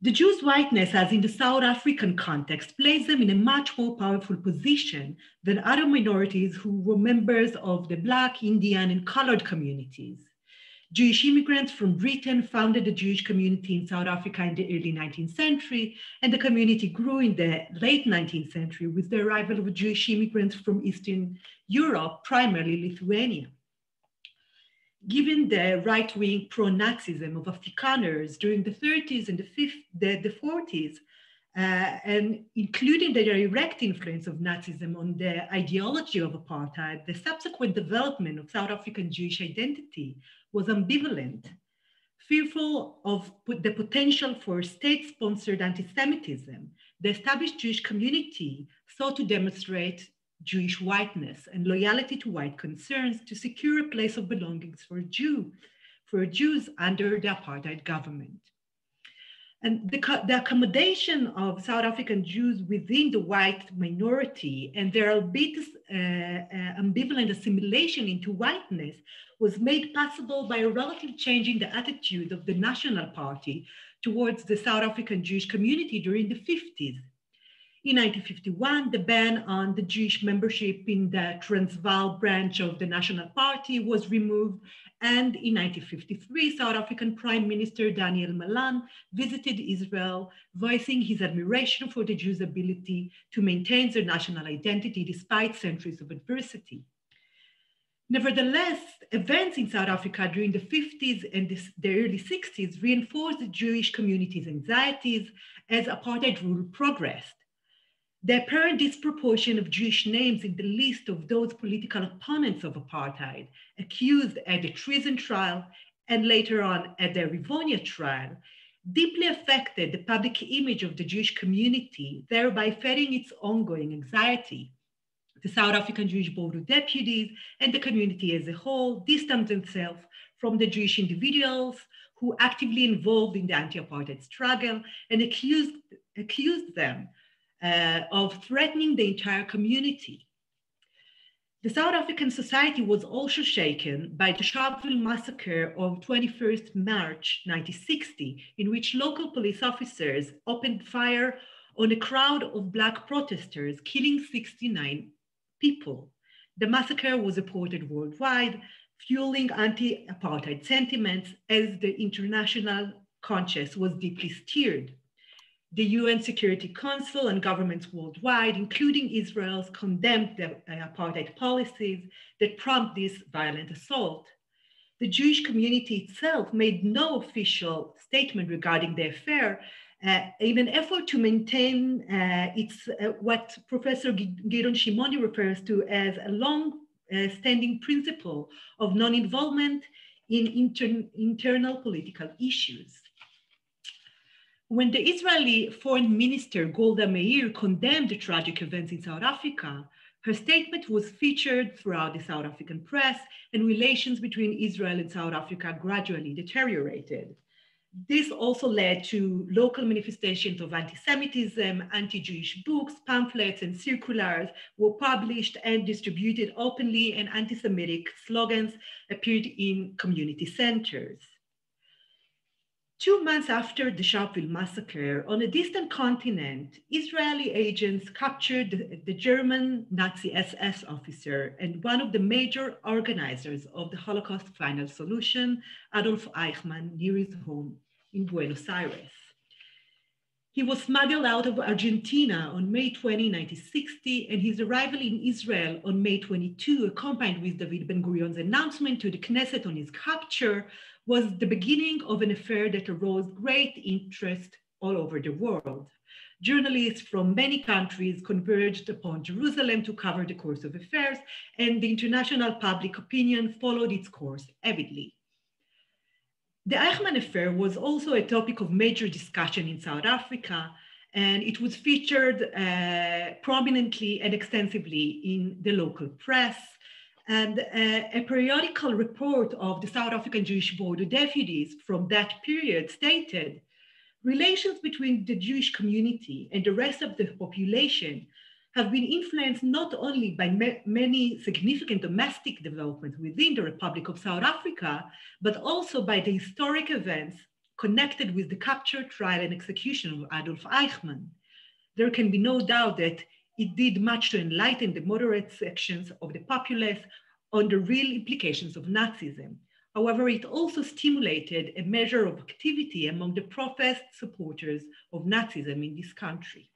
The Jews' whiteness, as in the South African context, placed them in a much more powerful position than other minorities who were members of the Black, Indian, and colored communities. Jewish immigrants from Britain founded the Jewish community in South Africa in the early 19th century, and the community grew in the late 19th century with the arrival of Jewish immigrants from Eastern Europe, primarily Lithuania given the right-wing pro-Nazism of Afrikaners during the 30s and the, 50, the, the 40s, uh, and including the direct influence of Nazism on the ideology of apartheid, the subsequent development of South African Jewish identity was ambivalent, fearful of the potential for state-sponsored anti-Semitism. The established Jewish community sought to demonstrate Jewish whiteness and loyalty to white concerns to secure a place of belongings for Jew, for Jews under the apartheid government. And the, the, accommodation of South African Jews within the white minority and their albeit uh, uh, ambivalent assimilation into whiteness was made possible by a relative change in the attitude of the National Party towards the South African Jewish community during the 50s in 1951, the ban on the Jewish membership in the Transvaal branch of the National Party was removed. And in 1953, South African Prime Minister Daniel Malan visited Israel, voicing his admiration for the Jews' ability to maintain their national identity despite centuries of adversity. Nevertheless, events in South Africa during the 50s and the early 60s reinforced the Jewish community's anxieties as apartheid rule progressed. The apparent disproportion of Jewish names in the list of those political opponents of apartheid accused at the treason trial and later on at the Rivonia trial deeply affected the public image of the Jewish community, thereby feeding its ongoing anxiety. The South African Jewish Board of Deputies and the community as a whole distanced themselves from the Jewish individuals who actively involved in the anti-apartheid struggle and accused, accused them uh, of threatening the entire community. The South African society was also shaken by the Sharpeville massacre of 21st March 1960, in which local police officers opened fire on a crowd of Black protesters, killing 69 people. The massacre was reported worldwide, fueling anti-apartheid sentiments as the international conscience was deeply stirred. The UN Security Council and governments worldwide, including Israel's, condemned the uh, apartheid policies that prompt this violent assault. The Jewish community itself made no official statement regarding the affair uh, in an effort to maintain uh, its, uh, what Professor Gideon Shimoni refers to as a long-standing uh, principle of non-involvement in inter internal political issues. When the Israeli foreign minister Golda Meir condemned the tragic events in South Africa, Her statement was featured throughout the South African press, and relations between Israel and South Africa gradually deteriorated. This also led to local manifestations of anti-Semitism, anti-Jewish books, pamphlets, and circulars were published and distributed openly, and anti-Semitic slogans appeared in community centers. Two months after the Sharpeville massacre, on a distant continent, Israeli agents captured the, German Nazi SS officer and one of the major organizers of the Holocaust Final Solution, Adolf Eichmann, near his home in Buenos Aires. He was smuggled out of Argentina on May 20, 1960, and his arrival in Israel on May 22, accompanied with David Ben Gurion's announcement to the Knesset on his capture, was the beginning of an affair that arose great interest all over the world. Journalists from many countries converged upon Jerusalem to cover the course of affairs, and the international public opinion followed its course avidly. The Eichmann affair was also a topic of major discussion in South Africa, and it was featured uh, prominently and extensively in the local press. And uh, a periodical report of the South African Jewish Board of Deputies from that period stated relations between the Jewish community and the rest of the population have been influenced not only by ma- many significant domestic developments within the Republic of South Africa, but also by the historic events connected with the capture, trial, and execution of Adolf Eichmann. There can be no doubt that it did much to enlighten the moderate sections of the populace on the real implications of Nazism. However, it also stimulated a measure of activity among the professed supporters of Nazism in this country.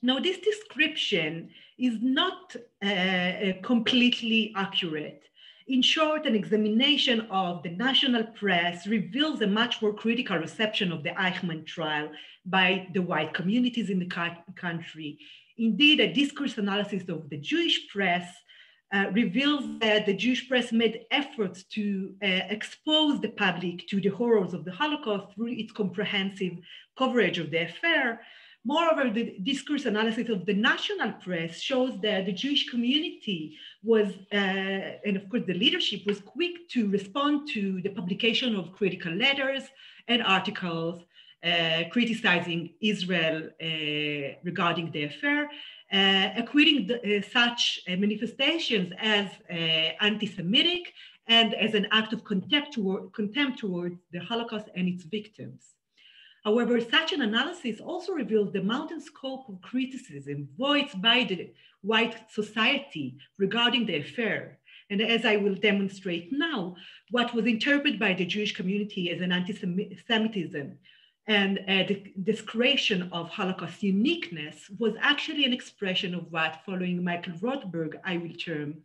Now, this description is not uh, completely accurate. In short, an examination of the national press reveals a much more critical reception of the Eichmann trial by the white communities in the country. Indeed, a discourse analysis of the Jewish press uh, reveals that the Jewish press made efforts to uh, expose the public to the horrors of the Holocaust through its comprehensive coverage of the affair. Moreover, the discourse analysis of the national press shows that the Jewish community was, uh, and of course the leadership was quick to respond to the publication of critical letters and articles criticizing Israel uh, regarding the affair, uh, equating uh, such uh, manifestations as anti-Semitic and as an act of contempt, toward, contempt towards the Holocaust and its victims. However, such an analysis also reveals the mountain scope of criticism voiced by the white society regarding the affair. And as I will demonstrate now, what was interpreted by the Jewish community as an anti-Semitism and uh, the desecration of Holocaust uniqueness was actually an expression of what, following Michael Rothberg, I will term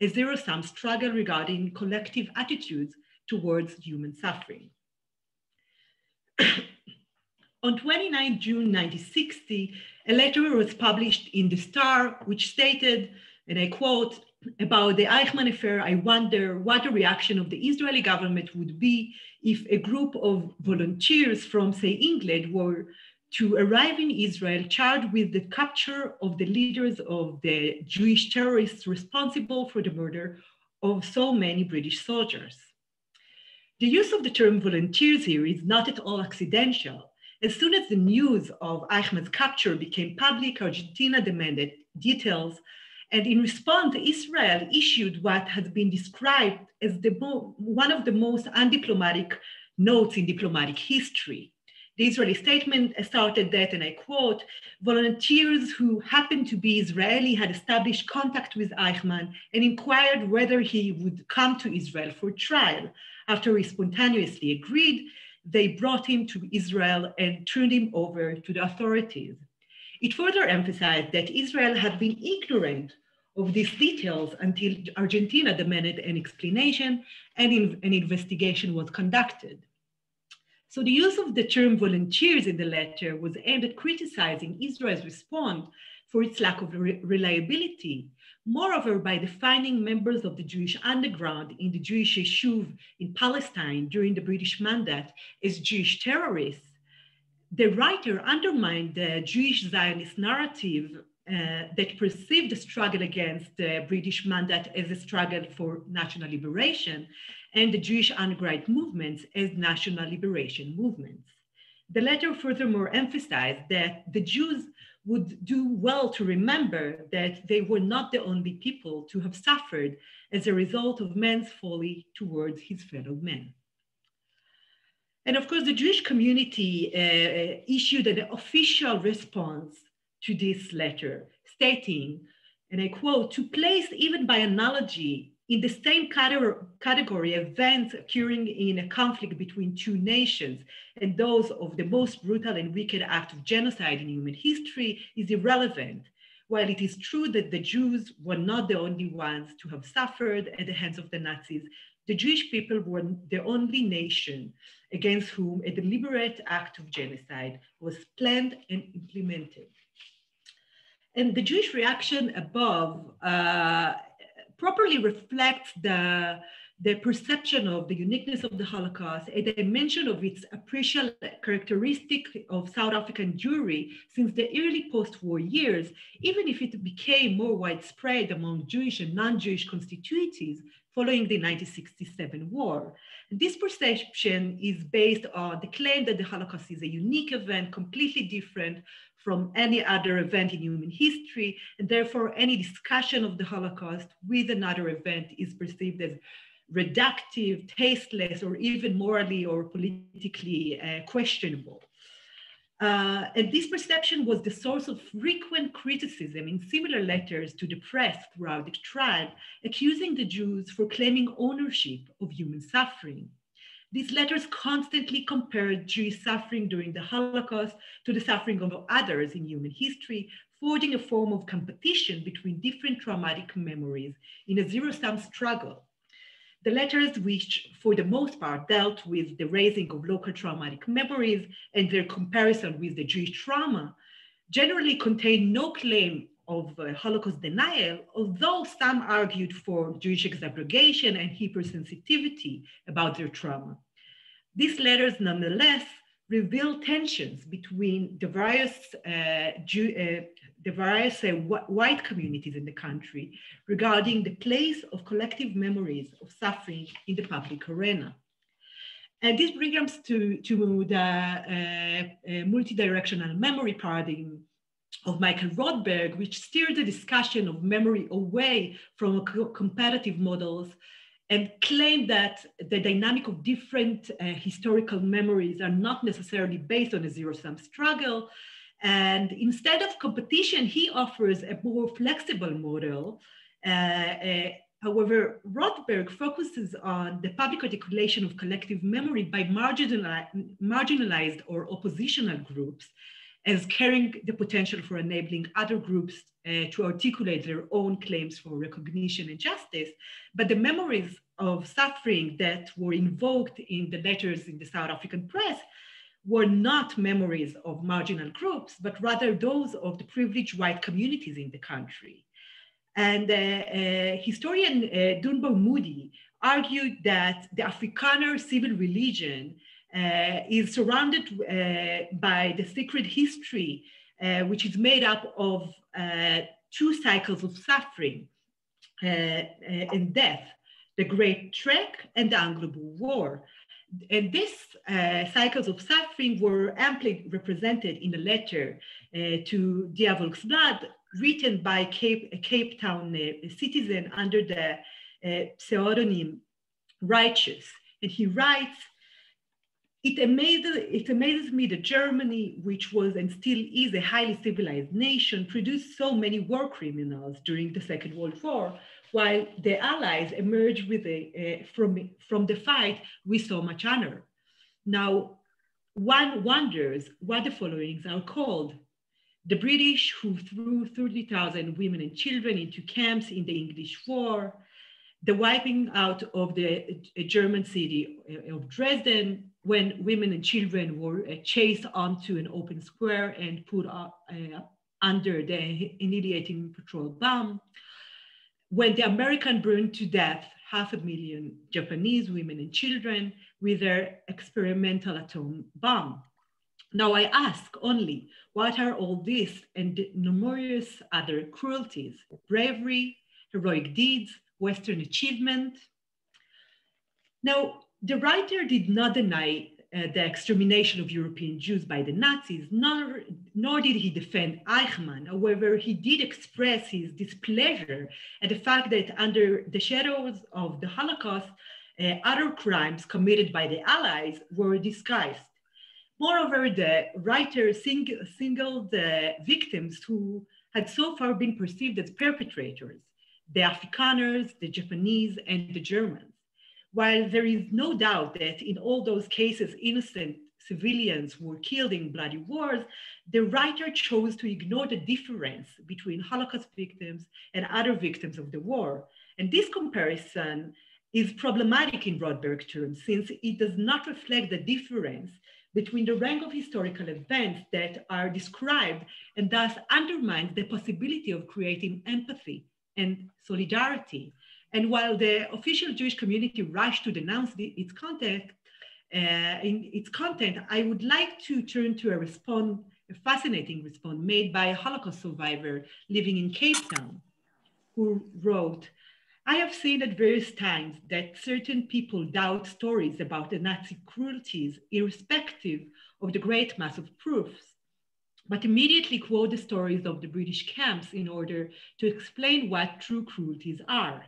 a zero-sum struggle regarding collective attitudes towards human suffering. <clears throat> On 29 June 1960, a letter was published in The Star, which stated, and I quote, about the Eichmann affair, I wonder what the reaction of the Israeli government would be if a group of volunteers from, say, England were to arrive in Israel charged with the capture of the leaders of the Jewish terrorists responsible for the murder of so many British soldiers. The use of the term volunteers here is not at all accidental. As soon as the news of Eichmann's capture became public, Argentina demanded details. And in response, Israel issued what has been described as the one of the most undiplomatic notes in diplomatic history. The Israeli statement started that, and I quote, volunteers who happened to be Israeli had established contact with Eichmann and inquired whether he would come to Israel for trial. After he spontaneously agreed, they brought him to Israel and turned him over to the authorities. It further emphasized that Israel had been ignorant of these details until Argentina demanded an explanation and in, an investigation was conducted. So the use of the term volunteers in the letter was aimed at criticizing Israel's response for its lack of re reliability Moreover, by defining members of the Jewish underground in the Jewish Yishuv in Palestine during the British Mandate as Jewish terrorists, the writer undermined the Jewish Zionist narrative uh, that perceived the struggle against the British mandate as a struggle for national liberation and the Jewish underground movements as national liberation movements. The letter furthermore emphasized that the Jews would do well to remember that they were not the only people to have suffered as a result of man's folly towards his fellow men. And of course, the Jewish community uh, issued an official response to this letter, stating, and I quote, to place even by analogy in the same category events occurring in a conflict between two nations and those of the most brutal and wicked act of genocide in human history is irrelevant. While it is true that the Jews were not the only ones to have suffered at the hands of the Nazis, the Jewish people were the only nation against whom a deliberate act of genocide was planned and implemented. And the Jewish reaction above uh, properly reflects the, the perception of the uniqueness of the Holocaust, a dimension of its appreciable characteristic of South African Jewry since the early post-war years, even if it became more widespread among Jewish and non-Jewish constituencies following the 1967 war. This perception is based on the claim that the Holocaust is a unique event, completely different from any other event in human history, and therefore any discussion of the Holocaust with another event is perceived as reductive, tasteless, or even morally or politically uh, questionable. Uh, and this perception was the source of frequent criticism in similar letters to the press throughout the trial, accusing the Jews for claiming ownership of human suffering. These letters constantly compared Jewish suffering during the Holocaust to the suffering of others in human history, forging a form of competition between different traumatic memories in a zero-sum struggle. The letters, which for the most part dealt with the raising of local traumatic memories and their comparison with the Jewish trauma, generally contain no claim of uh, Holocaust denial, although some argued for Jewish exaggeration and hypersensitivity about their trauma. These letters nonetheless reveal tensions between the various, uh, Jew, uh, the various uh, white communities in the country regarding the place of collective memories of suffering in the public arena. And this brings us to, to the uh, uh, multi-directional memory paradigm of Michael Rothberg, which steered the discussion of memory away from competitive models and claim that the dynamic of different uh, historical memories are not necessarily based on a zero-sum struggle. And instead of competition, he offers a more flexible model. Uh, uh, however, Rothberg focuses on the public articulation of collective memory by marginalized or oppositional groups as carrying the potential for enabling other groups uh, to articulate their own claims for recognition and justice. But the memories of suffering that were invoked in the letters in the South African press were not memories of marginal groups, but rather those of the privileged white communities in the country. And uh, uh, historian uh, Dunbar Moody argued that the Afrikaner civil religion uh, is surrounded uh, by the secret history, uh, which is made up of two cycles of suffering and death, the Great Trek and the Anglo-Boer War. And these uh, cycles of suffering were amply represented in a letter uh, to Die Volksblad, written by Cape, a Cape Town uh, citizen under the pseudonym Righteous. And he writes, it amazes, it amazes me that Germany, which was and still is a highly civilized nation, produced so many war criminals during the Second World War, while the Allies emerged with a, from, from the fight with so much honor. Now, one wonders what the followings are called. The British who threw 30,000 women and children into camps in the English war, the wiping out of the German city of Dresden, when women and children were uh, chased onto an open square and put uh, under the annihilating patrol bomb. When the American burned to death half a million Japanese women and children with their experimental atom bomb. Now I ask only, What are all these and numerous other cruelties, bravery, heroic deeds, Western achievement? Now, the writer did not deny uh, the extermination of European Jews by the Nazis, nor, nor did he defend Eichmann. However, he did express his displeasure at the fact that under the shadows of the Holocaust, uh, other crimes committed by the Allies were disguised. Moreover, the writer sing, singled the victims who had so far been perceived as perpetrators, the Afrikaners, the Japanese, and the Germans. While there is no doubt that in all those cases, innocent civilians were killed in bloody wars, the writer chose to ignore the difference between Holocaust victims and other victims of the war. And this comparison is problematic in Rothberg terms, since it does not reflect the difference between the rank of historical events that are described and thus undermines the possibility of creating empathy and solidarity and while the official Jewish community rushed to denounce the, its content, uh, in its content, I would like to turn to a response, a fascinating response made by a Holocaust survivor living in Cape Town, who wrote, I have seen at various times that certain people doubt stories about the Nazi cruelties, irrespective of the great mass of proofs, but immediately quote the stories of the British camps in order to explain what true cruelties are.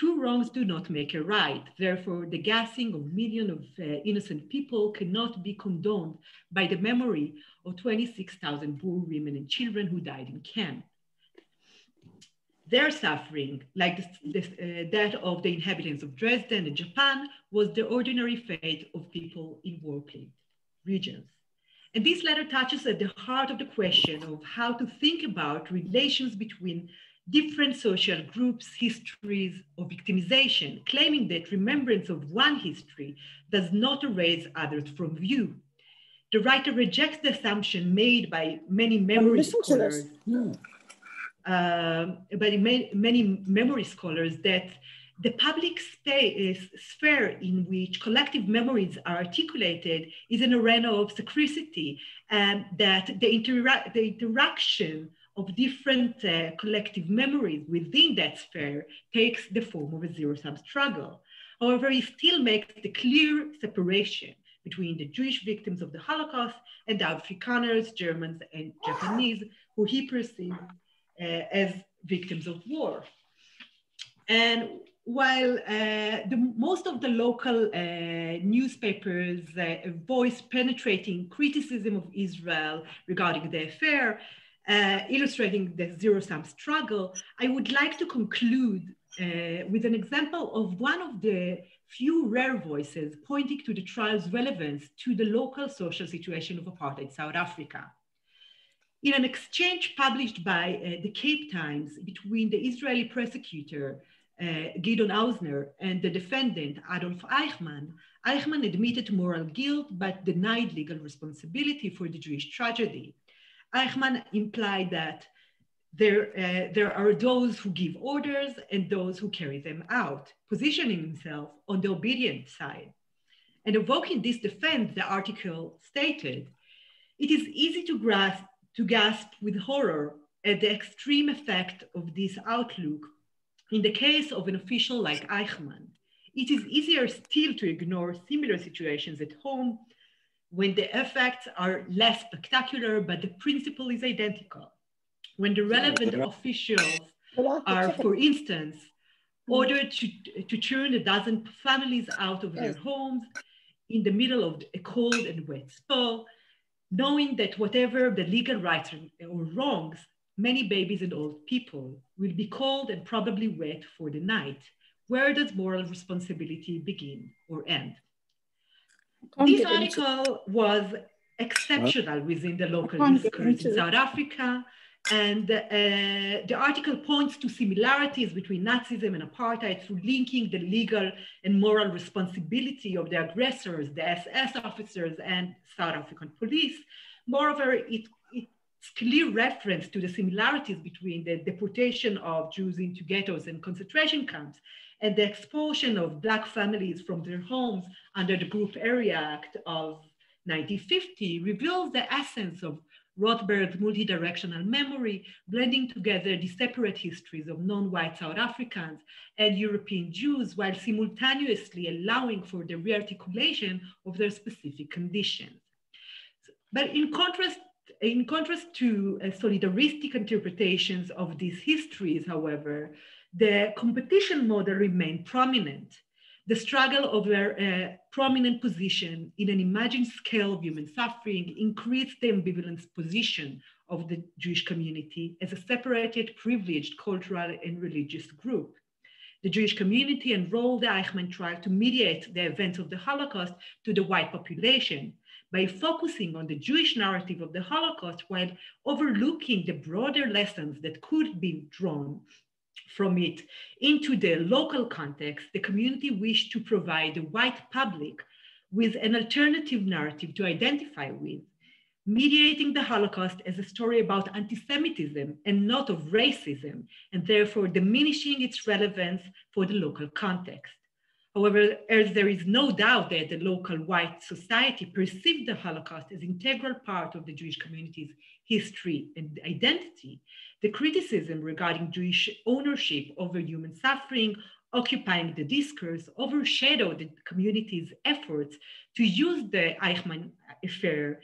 Two wrongs do not make a right. Therefore, the gassing of millions of uh, innocent people cannot be condoned by the memory of 26,000 poor women and children who died in camp. Their suffering, like this, uh, that of the inhabitants of Dresden and Japan, was the ordinary fate of people in war-plagued regions. And this letter touches at the heart of the question of how to think about relations between different social groups, histories of victimization, claiming that remembrance of one history does not erase others from view. The writer rejects the assumption made by many memory scholars, no. uh, by many, many memory scholars that the public space, sphere in which collective memories are articulated is an arena of secrecy, and that the, intera the interaction of different uh, collective memories within that sphere takes the form of a zero-sum struggle. However, it still makes the clear separation between the Jewish victims of the Holocaust and the Afrikaners, Germans, and Japanese, who he perceived uh, as victims of war. And while uh, the, most of the local uh, newspapers uh, voice penetrating criticism of Israel regarding the affair, uh, illustrating the zero-sum struggle, I would like to conclude uh, with an example of one of the few rare voices pointing to the trial's relevance to the local social situation of apartheid South Africa. In an exchange published by uh, the Cape Times between the Israeli prosecutor uh, Gideon Hausner and the defendant Adolf Eichmann, Eichmann admitted moral guilt but denied legal responsibility for the Jewish tragedy. Eichmann implied that there, uh, there are those who give orders and those who carry them out, positioning himself on the obedient side. And evoking this defense, the article stated, it is easy to grasp, to gasp with horror at the extreme effect of this outlook in the case of an official like Eichmann. It is easier still to ignore similar situations at home when the effects are less spectacular, but the principle is identical. When the relevant officials are, for instance, mm. ordered to, to turn a dozen families out of their homes in the middle of a cold and wet spell, knowing that whatever the legal rights or wrongs, many babies and old people will be cold and probably wet for the night. Where does moral responsibility begin or end? This article was exceptional within the local discourse in South Africa. And uh, the article points to similarities between Nazism and apartheid through linking the legal and moral responsibility of the aggressors, the SS officers, and South African police. Moreover, it, it's clear reference to the similarities between the deportation of Jews into ghettos and concentration camps and the expulsion of Black families from their homes under the Group Area Act of 1950 reveals the essence of Rothberg's multi-directional memory, blending together the separate histories of non-white South Africans and European Jews while simultaneously allowing for the rearticulation of their specific conditions. But in contrast, in contrast to uh, solidaristic interpretations of these histories, however, the competition model remained prominent. The struggle over a prominent position in an imagined scale of human suffering increased the ambivalent position of the Jewish community as a separated, privileged cultural and religious group. The Jewish community enrolled the Eichmann trial to mediate the events of the Holocaust to the white population by focusing on the Jewish narrative of the Holocaust while overlooking the broader lessons that could be drawn from it into the local context, the community wished to provide the white public with an alternative narrative to identify with, mediating the Holocaust as a story about anti-Semitism and not of racism, and therefore diminishing its relevance for the local context. However, as there is no doubt that the local white society perceived the Holocaust as integral part of the Jewish community's history and identity, the criticism regarding Jewish ownership over human suffering occupying the discourse overshadowed the community's efforts to use the Eichmann affair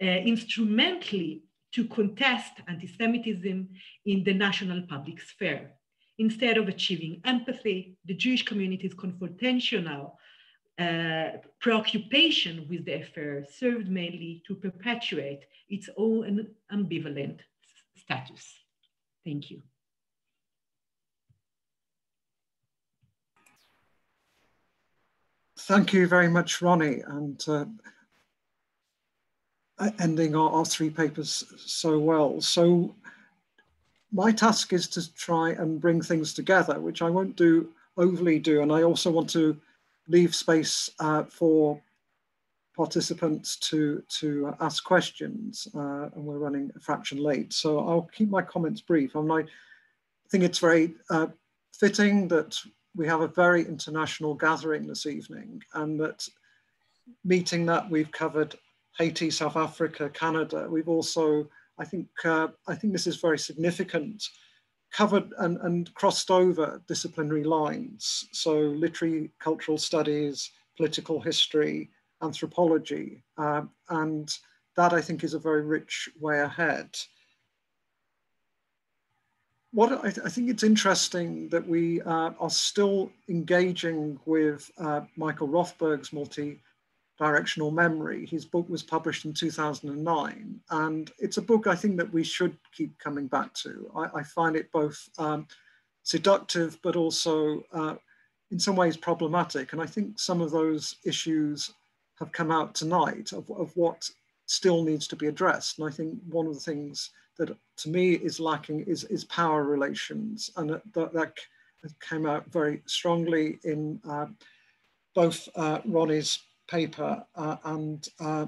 uh, instrumentally to contest anti-Semitism in the national public sphere. Instead of achieving empathy, the Jewish community's confrontational uh, preoccupation with the affair served mainly to perpetuate its own ambivalent status. Thank you. Thank you very much, Roni, and uh, ending our, our three papers so well. So my task is to try and bring things together, which I won't do overly do. And I also want to leave space uh, for participants to, to ask questions. Uh, and we're running a fraction late. So I'll keep my comments brief. I, I think it's very uh, fitting that we have a very international gathering this evening and that meeting that we've covered Haiti, South Africa, Canada. We've also I think, uh, I think this is very significant, covered and, and crossed over disciplinary lines. So literary cultural studies, political history, anthropology, uh, and that I think is a very rich way ahead. What I, th I think it's interesting that we uh, are still engaging with uh, Michael Rothberg's multi Directional Memory. His book was published in 2009, and it's a book I think that we should keep coming back to. I, I find it both um, seductive, but also uh, in some ways problematic. And I think some of those issues have come out tonight of, of what still needs to be addressed. And I think one of the things that to me is lacking is, is power relations. And that, that came out very strongly in uh, both uh, Roni's paper uh, and uh,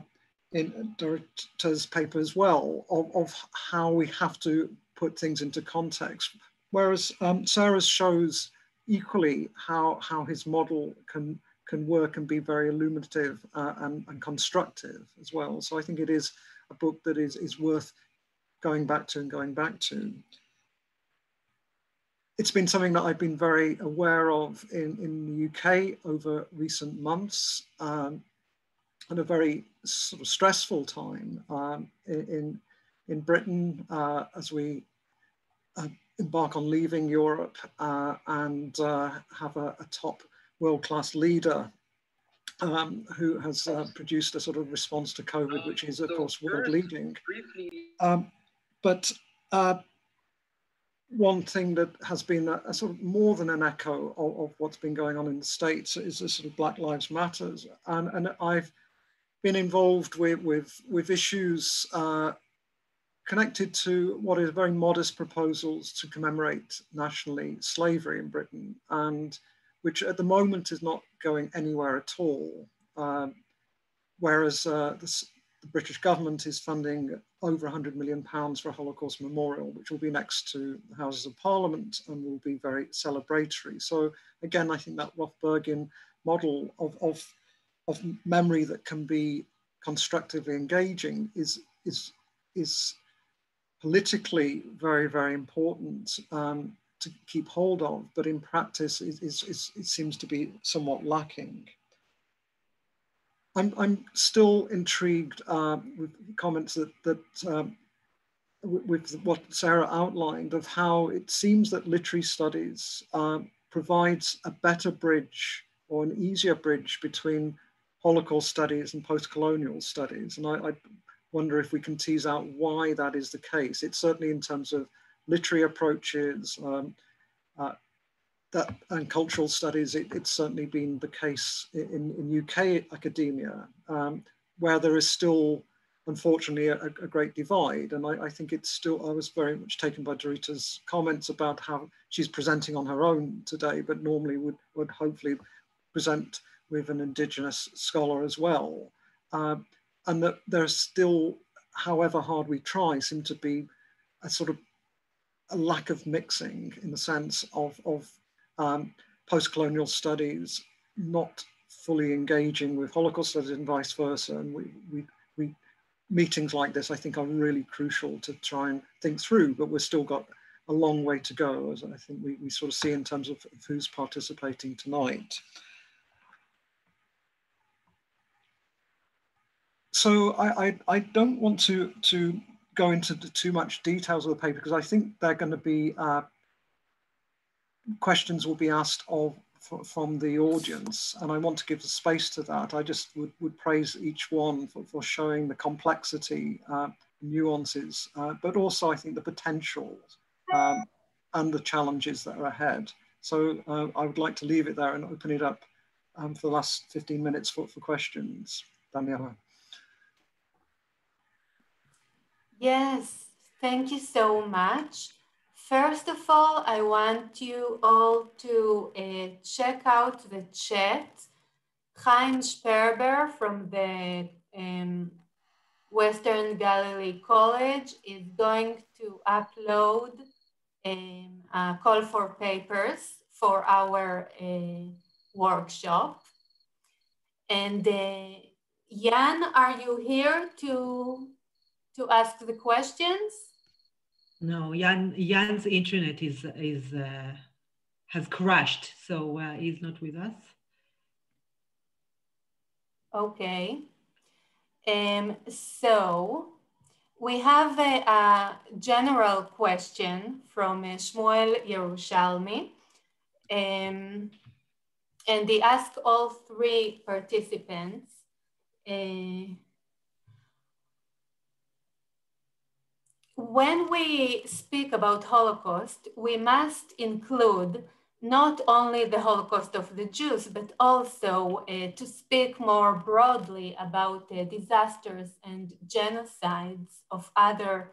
in Dorota's paper as well of, of, how we have to put things into context. Whereas um, Sarah's shows equally how, how his model can, can work and be very illuminative uh, and, and constructive as well. So I think it is a book that is, is worth going back to and going back to it's been something that I've been very aware of in, in the UK over recent months um, and a very sort of stressful time um, in, in Britain uh, as we uh, embark on leaving Europe uh, and uh, have a, a top world-class leader um, who has uh, produced a sort of response to COVID, which is of course world leading. Um, but uh, one thing that has been a, a, sort of more than an echo of, of, what's been going on in the States is the sort of Black Lives Matters. And, and I've been involved with, with, with issues uh, connected to what is very modest proposals to commemorate nationally slavery in Britain, and which at the moment is not going anywhere at all. Um, whereas uh, the, the British government is funding over 100 million pounds for a Holocaust memorial, which will be next to the Houses of Parliament and will be very celebratory. So again, I think that Rothbergian model of, of, of memory that can be constructively engaging is, is is politically very, very important um, to keep hold of, but in practice it, it, it seems to be somewhat lacking. I'm, I'm still intrigued uh, with comments that, that um, with what Sarah outlined of how it seems that literary studies uh, provides a better bridge or an easier bridge between Holocaust studies and post-colonial studies. And I, I, wonder if we can tease out why that is the case. It's certainly in terms of literary approaches um, uh, that, and cultural studies, it, it's certainly been the case in, in UK academia, um, where there is still unfortunately a, a, great divide. And I, I, think it's still, I was very much taken by Dorota's comments about how she's presenting on her own today, but normally would, would hopefully present with an Indigenous scholar as well. Uh, and that there's still, however hard we try, seem to be a sort of a lack of mixing in the sense of, of um, post-colonial studies not fully engaging with Holocaust studies and vice versa. And we, we, we meetings like this, I think, are really crucial to try and think through, but we've still got a long way to go, as I think we, we sort of see in terms of, who's participating tonight. So I, I, I, don't want to, to go into too much details of the paper because I think they're going to be uh, questions will be asked of from the audience, and I want to give the space to that. I just would, would praise each one for, for showing the complexity, uh, nuances, uh, but also I think the potentials um, and the challenges that are ahead. So uh, I would like to leave it there and open it up um, for the last 15 minutes for, for questions. Daniela. Yes, thank you so much. First of all, I want you all to uh, check out the chat. Chaim Sperber from the um, Western Galilee College is going to upload um, a call for papers for our uh, workshop. And uh, Jan, are you here to, to ask the questions? No, Jan Jan's internet is is uh, has crashed, so uh, he's not with us. Okay. Um, so we have a, a general question from uh, Shmuel Yerushalmi. Um, and they ask all three participants uh, when we speak about Holocaust, we must include not only the Holocaust of the Jews, but also uh, to speak more broadly about the disasters and genocides of other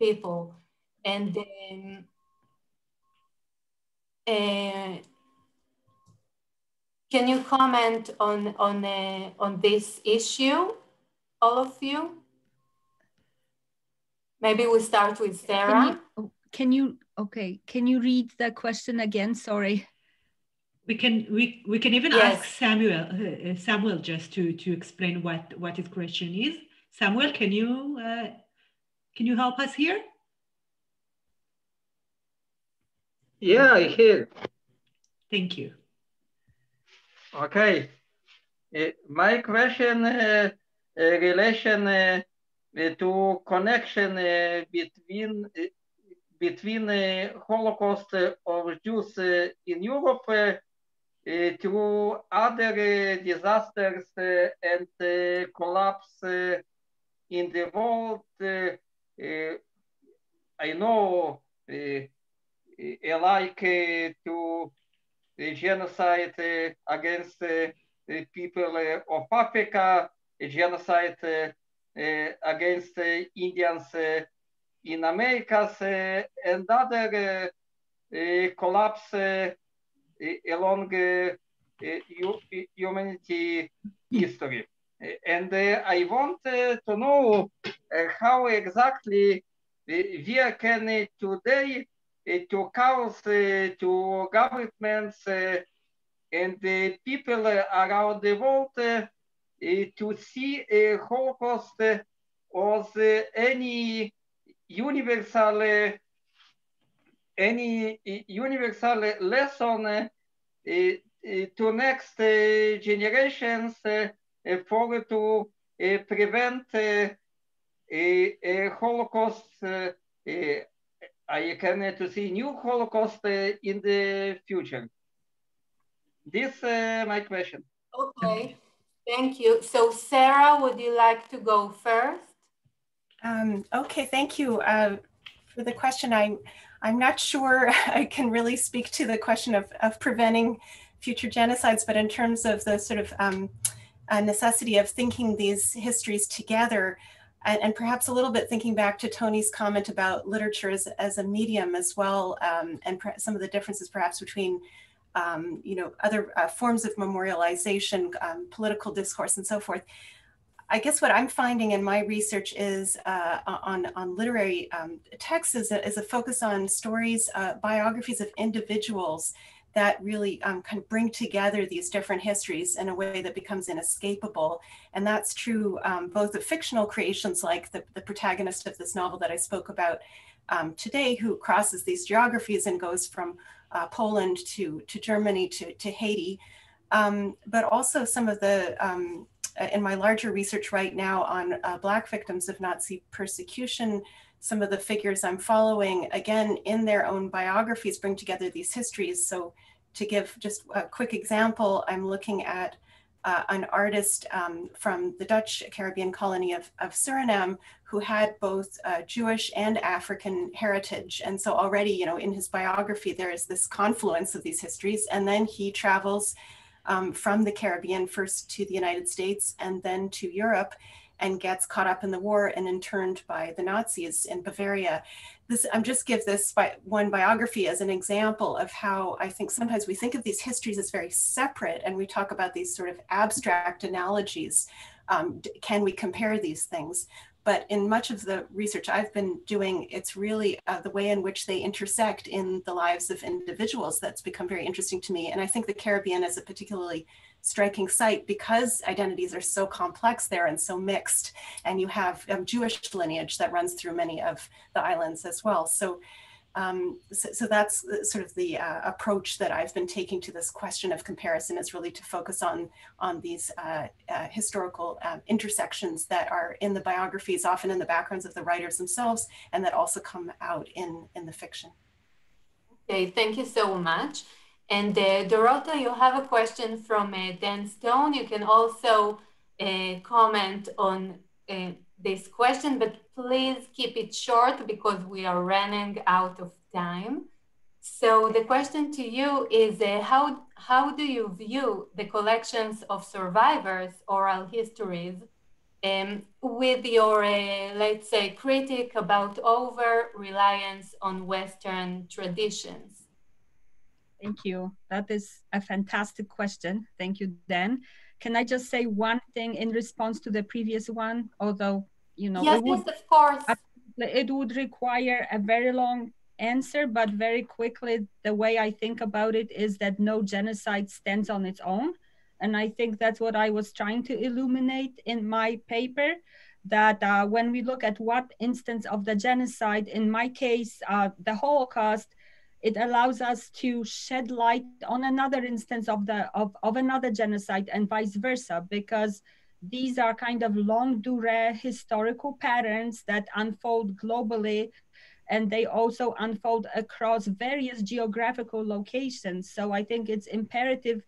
people. And um, uh, can you comment on, on, uh, on this issue, all of you? Maybe we start with Sarah. Can you, oh, can you, okay, can you read the question again? Sorry. We can we, we can even yes. ask Samuel uh, uh, Samuel just to to explain what what his question is. Samuel, can you uh, can you help us here? Yeah, I hear. Thank you. Okay. Uh, my question uh, uh relation to connection between between Holocaust of Jews in Europe to other disasters and collapse in the world. I know like to genocide against the people of Africa, genocide against Indians in Americas and other collapse along humanity history. And I want to know how exactly we can today to cause to governments and the people around the world to see a Holocaust or any universal any universal lesson to next generations for to prevent a Holocaust. I can to see new Holocaust in the future. This uh, my question. Okay, thank you. So Sarah, would you like to go first? Um, okay, thank you uh, for the question. I'm, I'm not sure <laughs> I can really speak to the question of, of preventing future genocides, but in terms of the sort of um, necessity of thinking these histories together, and, and, perhaps a little bit thinking back to Tony's comment about literature as, as a medium as well, um, and some of the differences perhaps between um, you know, other uh, forms of memorialization, um, political discourse, and so forth. I guess what I'm finding in my research is uh, on, on literary um, texts is a, is a, focus on stories, uh, biographies of individuals that really um, kind of bring together these different histories in a way that becomes inescapable. And that's true um, both of fictional creations like the, the protagonist of this novel that I spoke about um, today, who crosses these geographies and goes from uh, Poland to, to Germany to, to Haiti, um, but also some of the um, uh, in my larger research right now on uh, Black victims of Nazi persecution, some of the figures I'm following, again, in their own biographies, bring together these histories. So to give just a quick example, I'm looking at uh, an artist um, from the Dutch Caribbean colony of, of Suriname who had both uh, Jewish and African heritage. And so already, you know, in his biography, there is this confluence of these histories. And then he travels um, from the Caribbean, first to the United States and then to Europe, and gets caught up in the war and interned by the Nazis in Bavaria. This, I'm just give this one biography as an example of how I think sometimes we think of these histories as very separate and we talk about these sort of abstract analogies. Um, can we compare these things? But in much of the research I've been doing, it's really uh, the way in which they intersect in the lives of individuals that's become very interesting to me. And I think the Caribbean is a particularly striking site because identities are so complex there and so mixed. And you have um, Jewish lineage that runs through many of the islands as well. So um, so, so, that's sort of the uh, approach that I've been taking to this question of comparison is really to focus on on these uh, uh, historical um, intersections that are in the biographies, often in the backgrounds of the writers themselves, and that also come out in in the fiction. Okay, thank you so much. And uh, Dorota, you have a question from uh, Dan Stone. You can also uh, comment on this question, but please keep it short because we are running out of time. So the question to you is uh, how, how do you view the collections of survivors' oral histories um, with your, uh, let's say, critic about over reliance on Western traditions? Thank you. That is a fantastic question. Thank you, Dan. Can I just say one thing in response to the previous one? Although, you know, yes, would, yes, of course. It would require a very long answer, but very quickly, the way I think about it is that no genocide stands on its own. And I think that's what I was trying to illuminate in my paper that uh, when we look at what instance of the genocide, in my case, uh, the Holocaust, it allows us to shed light on another instance of the of, of another genocide and vice versa because these are kind of longue durée historical patterns that unfold globally and they also unfold across various geographical locations. So i think it's imperative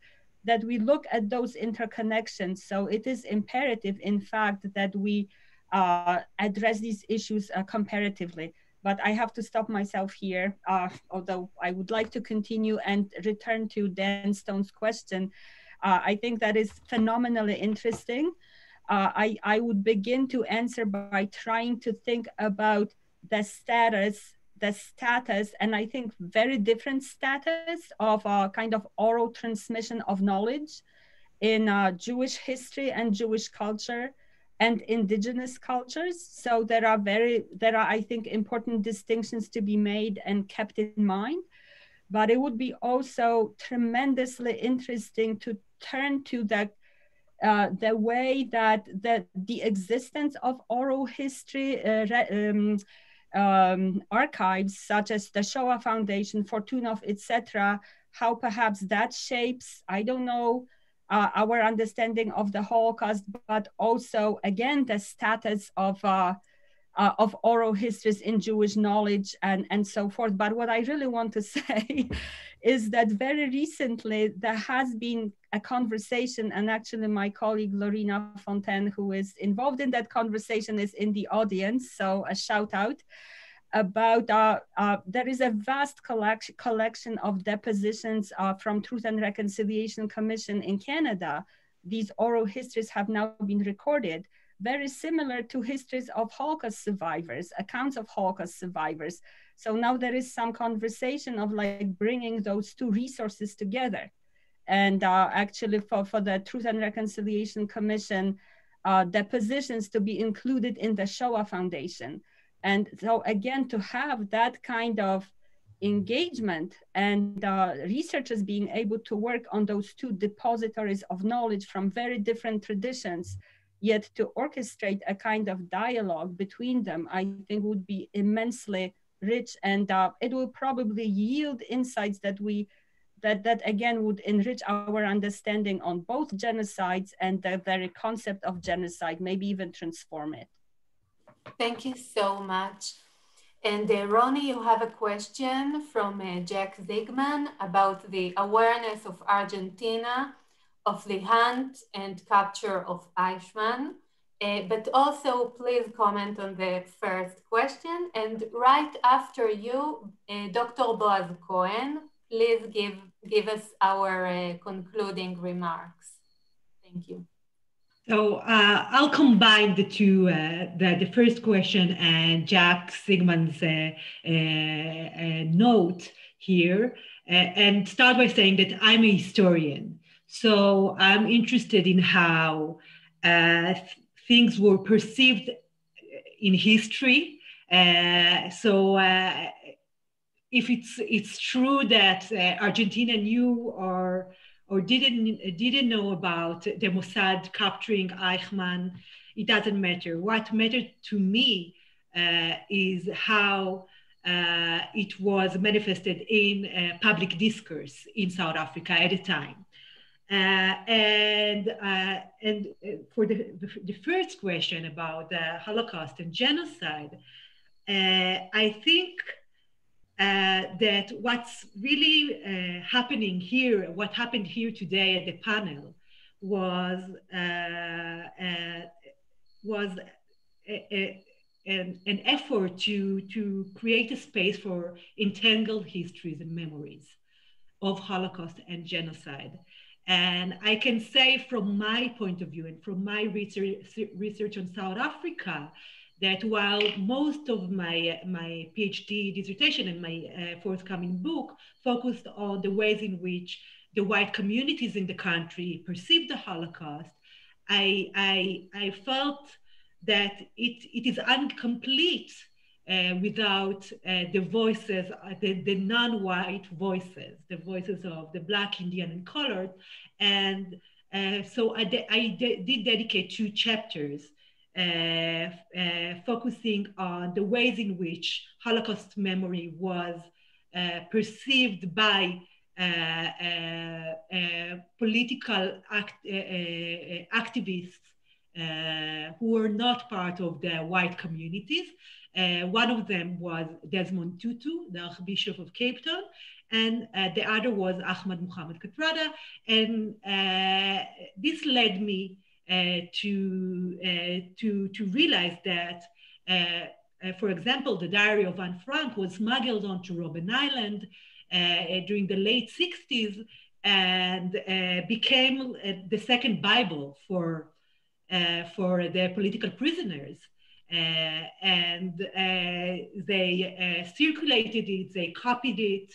that we look at those interconnections. So it is imperative in fact that we uh, address these issues uh, comparatively but I have to stop myself here, uh, although I would like to continue and return to Dan Stone's question. Uh, I think that is phenomenally interesting. Uh, I, I would begin to answer by trying to think about the status, the status, and I think very different status of a kind of oral transmission of knowledge in uh, Jewish history and Jewish culture and indigenous cultures. So there are very, there are, I think, important distinctions to be made and kept in mind. But it would be also tremendously interesting to turn to the uh, the way that the, the existence of oral history uh, um, um, archives, such as the Shoah Foundation, Fortunoff, etc., how perhaps that shapes, I don't know, uh, our understanding of the Holocaust, but also, again, the status of, uh, uh, of oral histories in Jewish knowledge and, and so forth. But what I really want to <laughs> say is that very recently there has been a conversation, and actually my colleague Lorena Fontaine, who is involved in that conversation, is in the audience, so a shout out about uh, uh, there is a vast collection, collection of depositions uh, from Truth and Reconciliation Commission in Canada. These oral histories have now been recorded, very similar to histories of Holocaust survivors, accounts of Holocaust survivors. So now there is some conversation of like bringing those two resources together. And uh, actually for, for the Truth and Reconciliation Commission, uh, depositions to be included in the Shoah Foundation. And so again, to have that kind of engagement and uh, researchers being able to work on those two depositories of knowledge from very different traditions, yet to orchestrate a kind of dialogue between them, I think would be immensely rich and uh, it will probably yield insights that we that that again would enrich our understanding on both genocides and the very concept of genocide, maybe even transform it. Thank you so much. And uh, Roni, you have a question from uh, Jack Zigman about the awareness of Argentina of the hunt and capture of Eichmann. Uh, but also please comment on the first question. And right after you, uh, Dr. Boaz Cohen, please give, give us our uh, concluding remarks. Thank you. So uh, I'll combine the two, uh, the, the first question and Jack Sigmund's uh, uh, uh note here, uh, and start by saying that I'm a historian. So I'm interested in how things were perceived in history. so if it's it's true that Argentina knew or or didn't didn't know about the Mossad capturing Eichmann, it doesn't matter. What mattered to me uh, is how uh, it was manifested in uh, public discourse in South Africa at the time. Uh, and uh, and uh, for the, the first question about the Holocaust and genocide, I think uh, that what's really uh, happening here, what happened here today at the panel, was uh, uh was a, a, an, an, effort to to create a space for entangled histories and memories of Holocaust and genocide. And I can say from my point of view and from my research, research on South Africa, that while most of my, my PhD dissertation and my uh, forthcoming book focused on the ways in which the white communities in the country perceived the Holocaust, I, I, I felt that it, it is incomplete uh, without uh, the voices, uh, the, the non-white voices, the voices of the Black, Indian, and colored. And uh, so I, de I de did dedicate two chapters focusing on the ways in which Holocaust memory was uh, perceived by political act, activists who were not part of the white communities. Uh, one of them was Desmond Tutu, the Archbishop of Cape Town, and uh, the other was Ahmed Mohamed Kathrada. And uh, this led me uh, to, uh, to, to realize that, uh, for example, the diary of Anne Frank was smuggled onto Robben Island during the late 60s and became the second Bible for, for the political prisoners. Uh, and uh, they uh, circulated it, they copied it,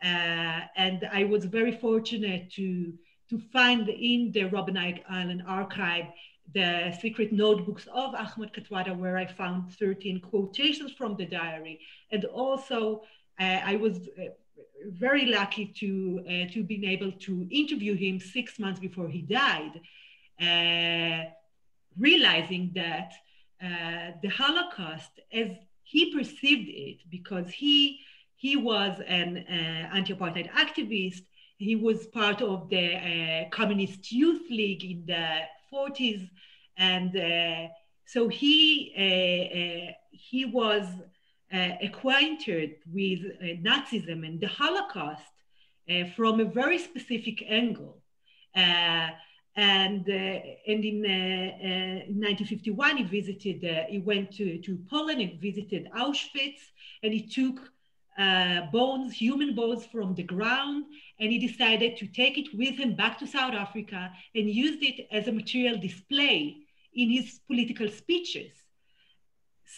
and I was very fortunate to to find in the Robben Island archive the secret notebooks of Ahmed Kathrada, where I found 13 quotations from the diary. And also, uh, I was uh, very lucky to, uh, to being able to interview him six months before he died. uh, realizing that uh, the Holocaust, as he perceived it, because he he was an uh, anti-apartheid activist. He was part of the uh, Communist Youth League in the 40s, and uh, so he he was acquainted with Nazism and the Holocaust from a very specific angle. Uh, and uh, and in, uh, in 1951 he visited he went to, to Poland and visited Auschwitz and he took Uh, bones human bones from the ground and he decided to take it with him back to South Africa and used it as a material display in his political speeches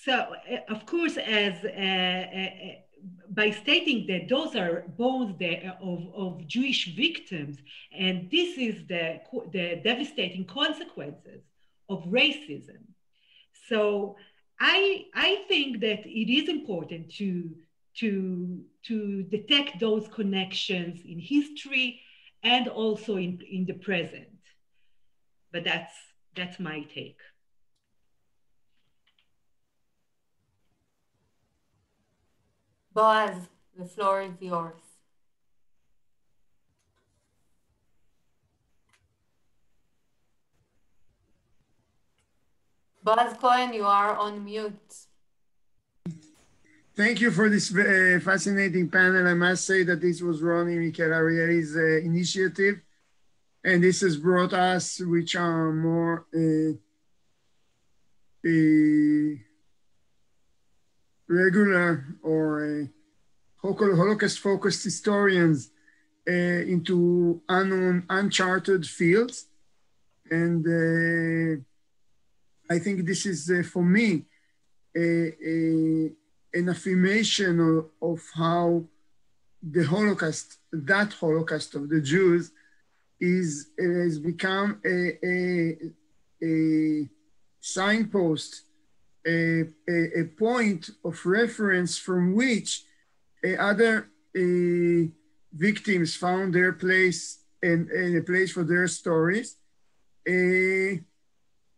so uh, of course as uh, uh, by stating that those are bones of, of Jewish victims, and this is the, the devastating consequences of racism. So I, I think that it is important to, to, to detect those connections in history and also in, in the present. But that's, that's my take. Boaz, the floor is yours. Boaz Cohen, you are on mute. Thank you for this uh, fascinating panel. I must say that this was Roni Mikel Arieli's uh, initiative, and this has brought us, which are more uh, regular or Holocaust-focused historians uh, into unknown, uncharted fields. And uh, I think this is, uh, for me, a, a, an affirmation of, of, how the Holocaust, that Holocaust of the Jews, is has become a, a, a signpost a, a, a point of reference from which uh, other uh, victims found their place and, and, a place for their stories.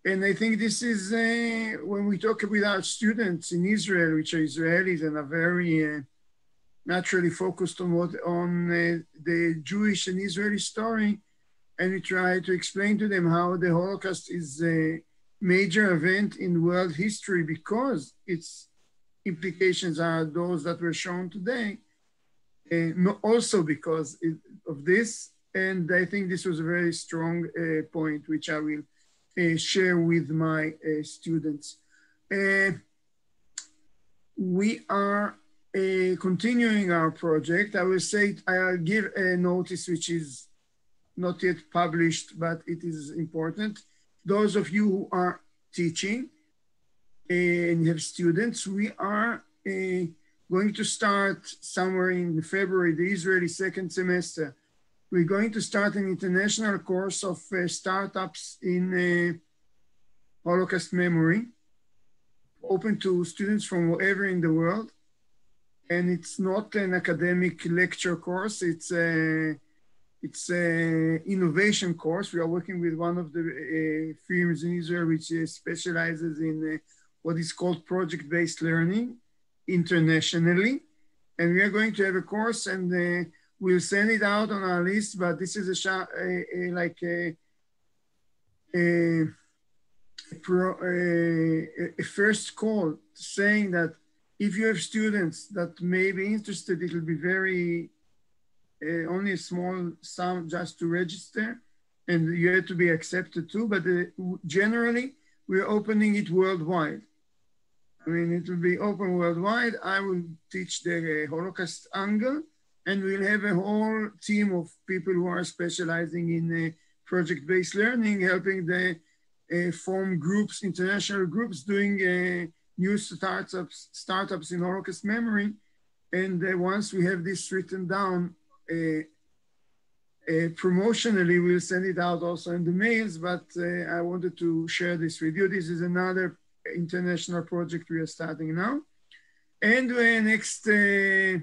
And I think this is uh, when we talk with our students in Israel, which are Israelis and are very uh, naturally focused on what on uh, the Jewish and Israeli story, and we try to explain to them how the Holocaust is a major event in world history because its implications are those that were shown today, and also because of this. And I think this was a very strong uh, point, which I will share with my uh, students. Uh, we are uh, continuing our project. I will say, I'll give a notice which is not yet published, but it is important those of you who are teaching and have students, we are uh, going to start somewhere in February, the Israeli second semester. We're going to start an international course of uh, startups in uh, Holocaust memory, open to students from wherever in the world. And it's not an academic lecture course, it's a it's an innovation course. We are working with one of the uh, firms in Israel which uh, specializes in uh, what is called project-based learning internationally. And we are going to have a course and uh, we'll send it out on our list, but this is a, a, a like a, a, pro, a, first call saying that if you have students that may be interested, it will be very uh, only a small sum just to register and you have to be accepted too, but uh, generally we're opening it worldwide. I mean, it will be open worldwide. I will teach the Holocaust angle and we'll have a whole team of people who are specializing in uh, project-based learning, helping the uh, form groups, international groups doing uh, new startups, startups in Holocaust memory. And once we have this written down, uh, uh, promotionally, we'll send it out also in the mails, but uh, I wanted to share this with you. This is another international project we are starting now. And uh, next, uh,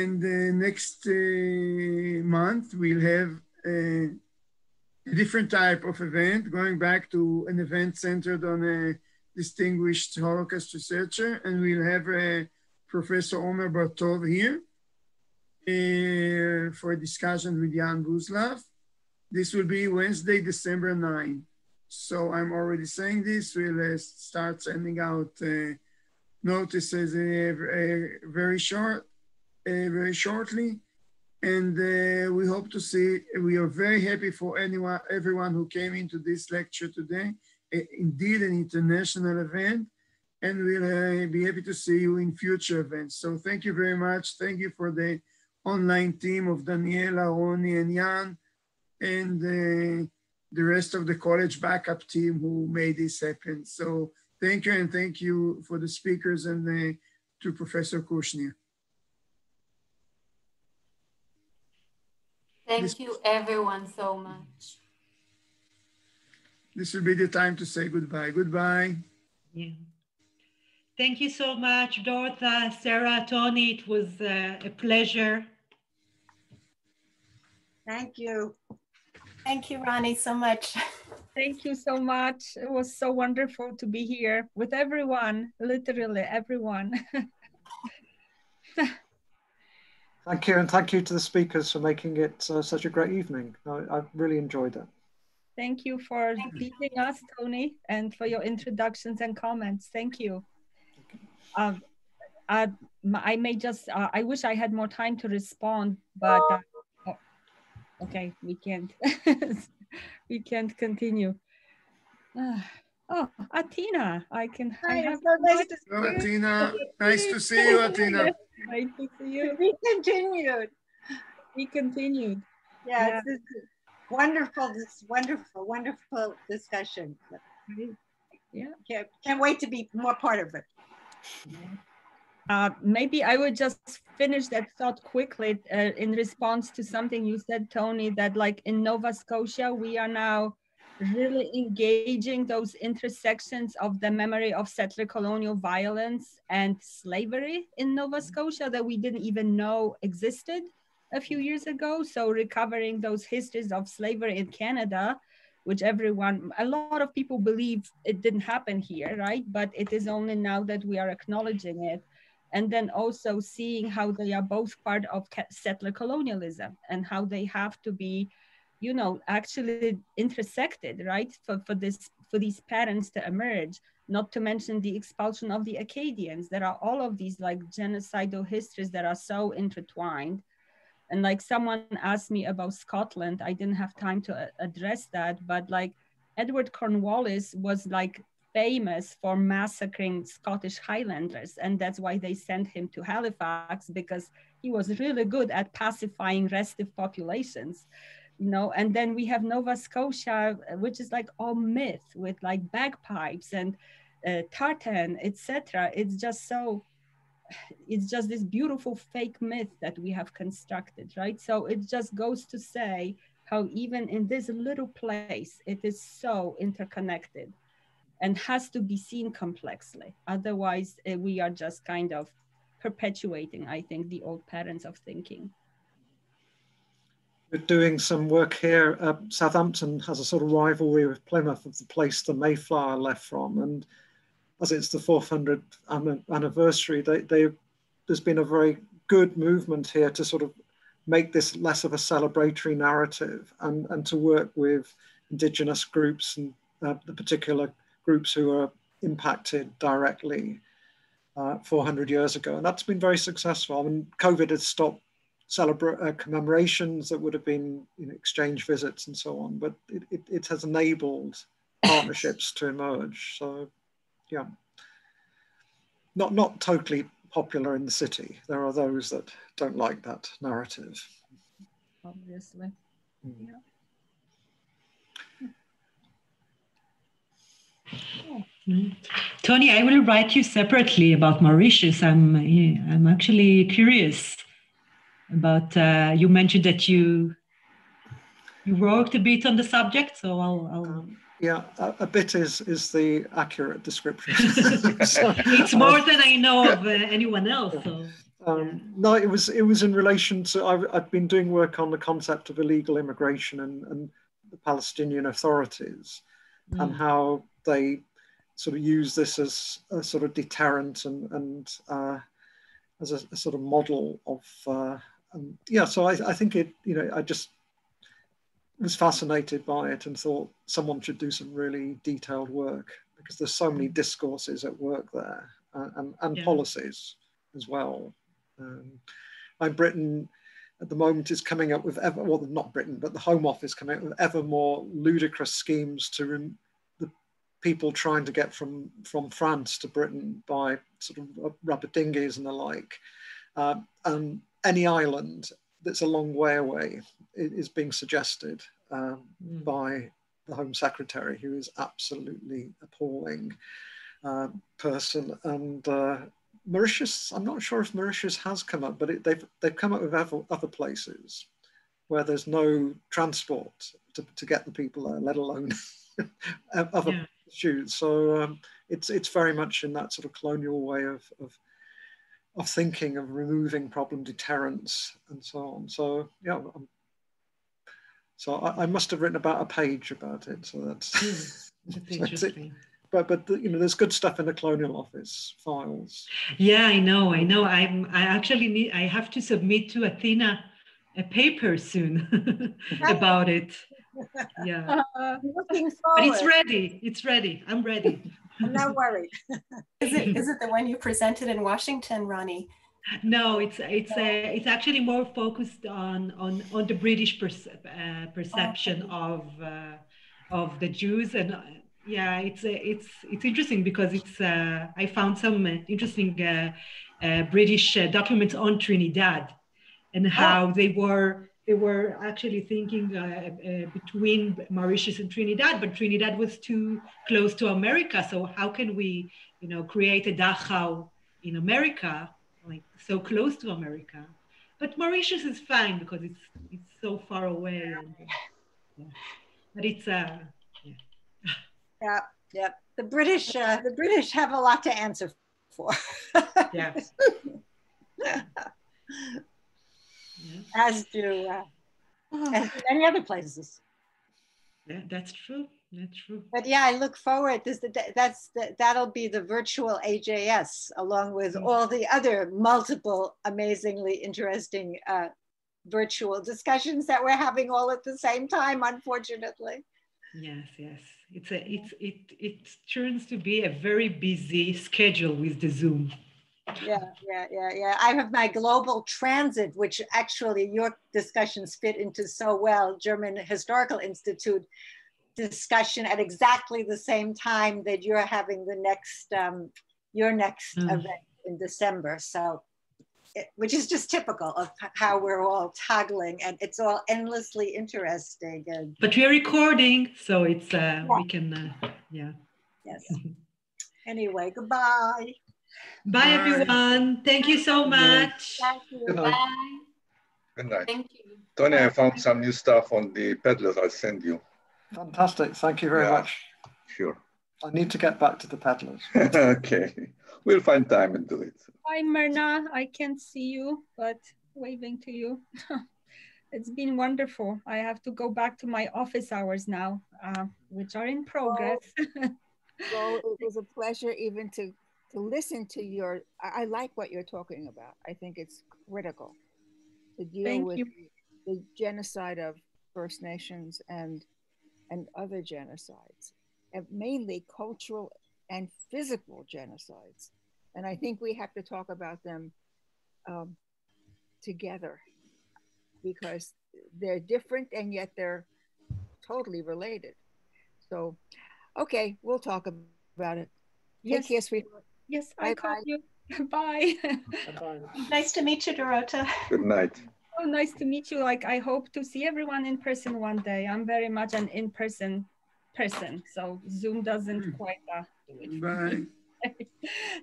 and uh, next month, we'll have a a different type of event, going back to an event centered on a distinguished Holocaust researcher, and we'll have uh, Professor Omer Bartov here uh, for a discussion with Jan Buzlav. This will be Wednesday, December 9. So I'm already saying this. We'll uh, start sending out uh, notices uh, very short, uh, very shortly, and uh, we hope to see. We are very happy for anyone, everyone who came into this lecture today. indeed, an international event, and we'll be happy to see you in future events. So thank you very much. Thank you for the online team of Daniela, Roni, and Jan, and uh, the rest of the college backup team who made this happen. So thank you, and thank you for the speakers and the, to Professor Kushner. Thank this, you everyone so much. This will be the time to say goodbye. Goodbye. Yeah. Thank you so much, Dorota, Sarah, Tony. It was uh, a pleasure. Thank you. Thank you, Roni, so much. <laughs> Thank you so much. It was so wonderful to be here with everyone, literally everyone. <laughs> thank you, and thank you to the speakers for making it uh, such a great evening. I, I really enjoyed it. Thank you for leading us, Tony, and for your introductions and comments. Thank you. Uh, I may just, uh, I wish I had more time to respond, but uh, okay, we can't. <laughs> we can't continue. <sighs> Oh, Athena, I can. Hi, I have so nice to see you. Athena. nice to see you, Atina. nice to see you. We continued. We continued. Yeah, yeah. This wonderful, this wonderful, wonderful discussion. Yeah. Can't, can't wait to be more part of it. Uh, maybe I would just finish that thought quickly uh, in response to something you said, Tony, that like in Nova Scotia, we are now really engaging those intersections of the memory of settler colonial violence and slavery in Nova Scotia that we didn't even know existed a few years ago. So recovering those histories of slavery in Canada, which everyone, a lot of people believe it didn't happen here, right? But it is only now that we are acknowledging it and then also seeing how they are both part of settler colonialism and how they have to be you know actually intersected right for, for this for these patterns to emerge not to mention the expulsion of the acadians there are all of these like genocidal histories that are so intertwined and like someone asked me about scotland i didn't have time to uh, address that but like edward cornwallis was like famous for massacring Scottish Highlanders. And that's why they sent him to Halifax because he was really good at pacifying restive populations. You know, and then we have Nova Scotia, which is like all myth with like bagpipes and uh, tartan, etc. It's just so, it's just this beautiful fake myth that we have constructed, right? So it just goes to say how even in this little place, it is so interconnected and has to be seen complexly. Otherwise, uh, we are just kind of perpetuating, I think, the old patterns of thinking. We're doing some work here. Uh, Southampton has a sort of rivalry with Plymouth of the place the Mayflower left from. And as it's the 400th anniversary, they, they, there's been a very good movement here to sort of make this less of a celebratory narrative and, and to work with indigenous groups and uh, the particular groups who are impacted directly uh, 400 years ago. And that's been very successful. I mean, COVID has stopped celebrate uh, commemorations that would have been you know, exchange visits and so on, but it, it, it has enabled <laughs> partnerships to emerge. So, yeah, not, not totally popular in the city. There are those that don't like that narrative. Obviously. Mm. Yeah. Tony, I will write you separately about Mauritius. I'm I'm actually curious about. Uh, you mentioned that you you worked a bit on the subject, so I'll. I'll... Um, yeah, a, a, bit is is the accurate description. <laughs> so, it's more than I know of uh, anyone else. So. Um, no, it was it was in relation to I've, I've been doing work on the concept of illegal immigration and, and the Palestinian authorities Mm. and how they sort of use this as a sort of deterrent and, and uh, as a, a, sort of model of, uh, and yeah, so I, I think it, you know, I just was fascinated by it and thought someone should do some really detailed work because there's so many discourses at work there uh, and, and Yeah. policies as well. Um, and Britain at the moment is coming up with ever, well, not Britain, but the Home Office coming up with ever more ludicrous schemes to rem, the people trying to get from, from France to Britain by sort of rubber dinghies and the like. Uh, and any island that's a long way away is being suggested um, Mm. by the Home Secretary, who is absolutely appalling uh, person. And uh, Mauritius, I'm not sure if Mauritius has come up, but it, they've, they've come up with other, other places where there's no transport to, to get the people there, let alone <laughs> other Yeah. issues. So um, it's, it's very much in that sort of colonial way of, of, of thinking of removing problem deterrence and so on. So yeah, um, so I, I must have written about a page about it. So that's, <laughs> Mm. That's so it's- but but the, you know, there's good stuff in the Colonial Office files. Yeah, I know, I know. I'm I actually need I have to submit to Athena a paper soon <laughs> about it. Yeah. Uh, Looking But it's ready. It's ready. I'm ready. <laughs> I'm not worried. Is it, is it the one you presented in Washington, Roni? No, it's it's uh, it's actually more focused on on on the British perce- uh, perception of uh, of the Jews and uh, yeah, it's uh, it's it's interesting because it's uh, I found some interesting uh, uh, British uh, documents on Trinidad and how they were they were actually thinking uh, uh, between Mauritius and Trinidad, but Trinidad was too close to America. So how can we, you know, create a Dachau in America, like so close to America? But Mauritius is fine because it's it's so far away. And, yeah. But it's uh, Yeah, yeah. The British, uh, the British have a lot to answer for. yeah. <laughs> yeah, as do uh, as do many other places. yeah, that's true. That's true. But yeah, I look forward. This that's the, that'll be the virtual AJS along with Mm. all the other multiple amazingly interesting uh, virtual discussions that we're having all at the same time. Unfortunately, Yes, yes. It's a it's it it turns to be a very busy schedule with the Zoom. Yeah, yeah, yeah, yeah. I have my global transit, which actually your discussions fit into so well. German Historical Institute discussion at exactly the same time that you're having the next um, your next Mm. event in December. So, it, which is just typical of how we're all toggling, and it's all endlessly interesting. And But we're recording, so it's uh we can uh, yeah. yes. <laughs> Anyway, goodbye. Bye Bye. everyone. Thank you so much. Thank you. Good night. Bye. Good night. Thank you. Tony, I found some new stuff on the peddlers. I'll send you. Fantastic. Thank you very Yeah. much. Sure. I need to get back to the peddlers. <laughs> okay. We'll find time and do it. Hi, Myrna. I can't see you, but waving to you. <laughs> it's been wonderful. I have to go back to my office hours now, uh, which are in progress. Well, it was a pleasure even to to listen to your. I, like what you're talking about. I think it's critical to deal Thank with you. the genocide of First Nations and and other genocides, and mainly cultural and physical genocides. And I think we have to talk about them um, together because they're different and yet they're totally related. So, okay, we'll talk about it. Yes. Take care, sweetheart. Yes, I Bye-bye. call you. <laughs> Bye. Bye-bye. <laughs> Nice to meet you, Dorota. Good night. Oh, nice to meet you. Like, I hope to see everyone in person one day. I'm very much an in-person person, so Zoom doesn't quite uh, do it. Bye. <laughs>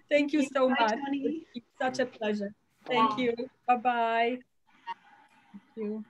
Thank you so Bye, much. Tony. It's such a pleasure. Thank you. Bye-bye. Thank you.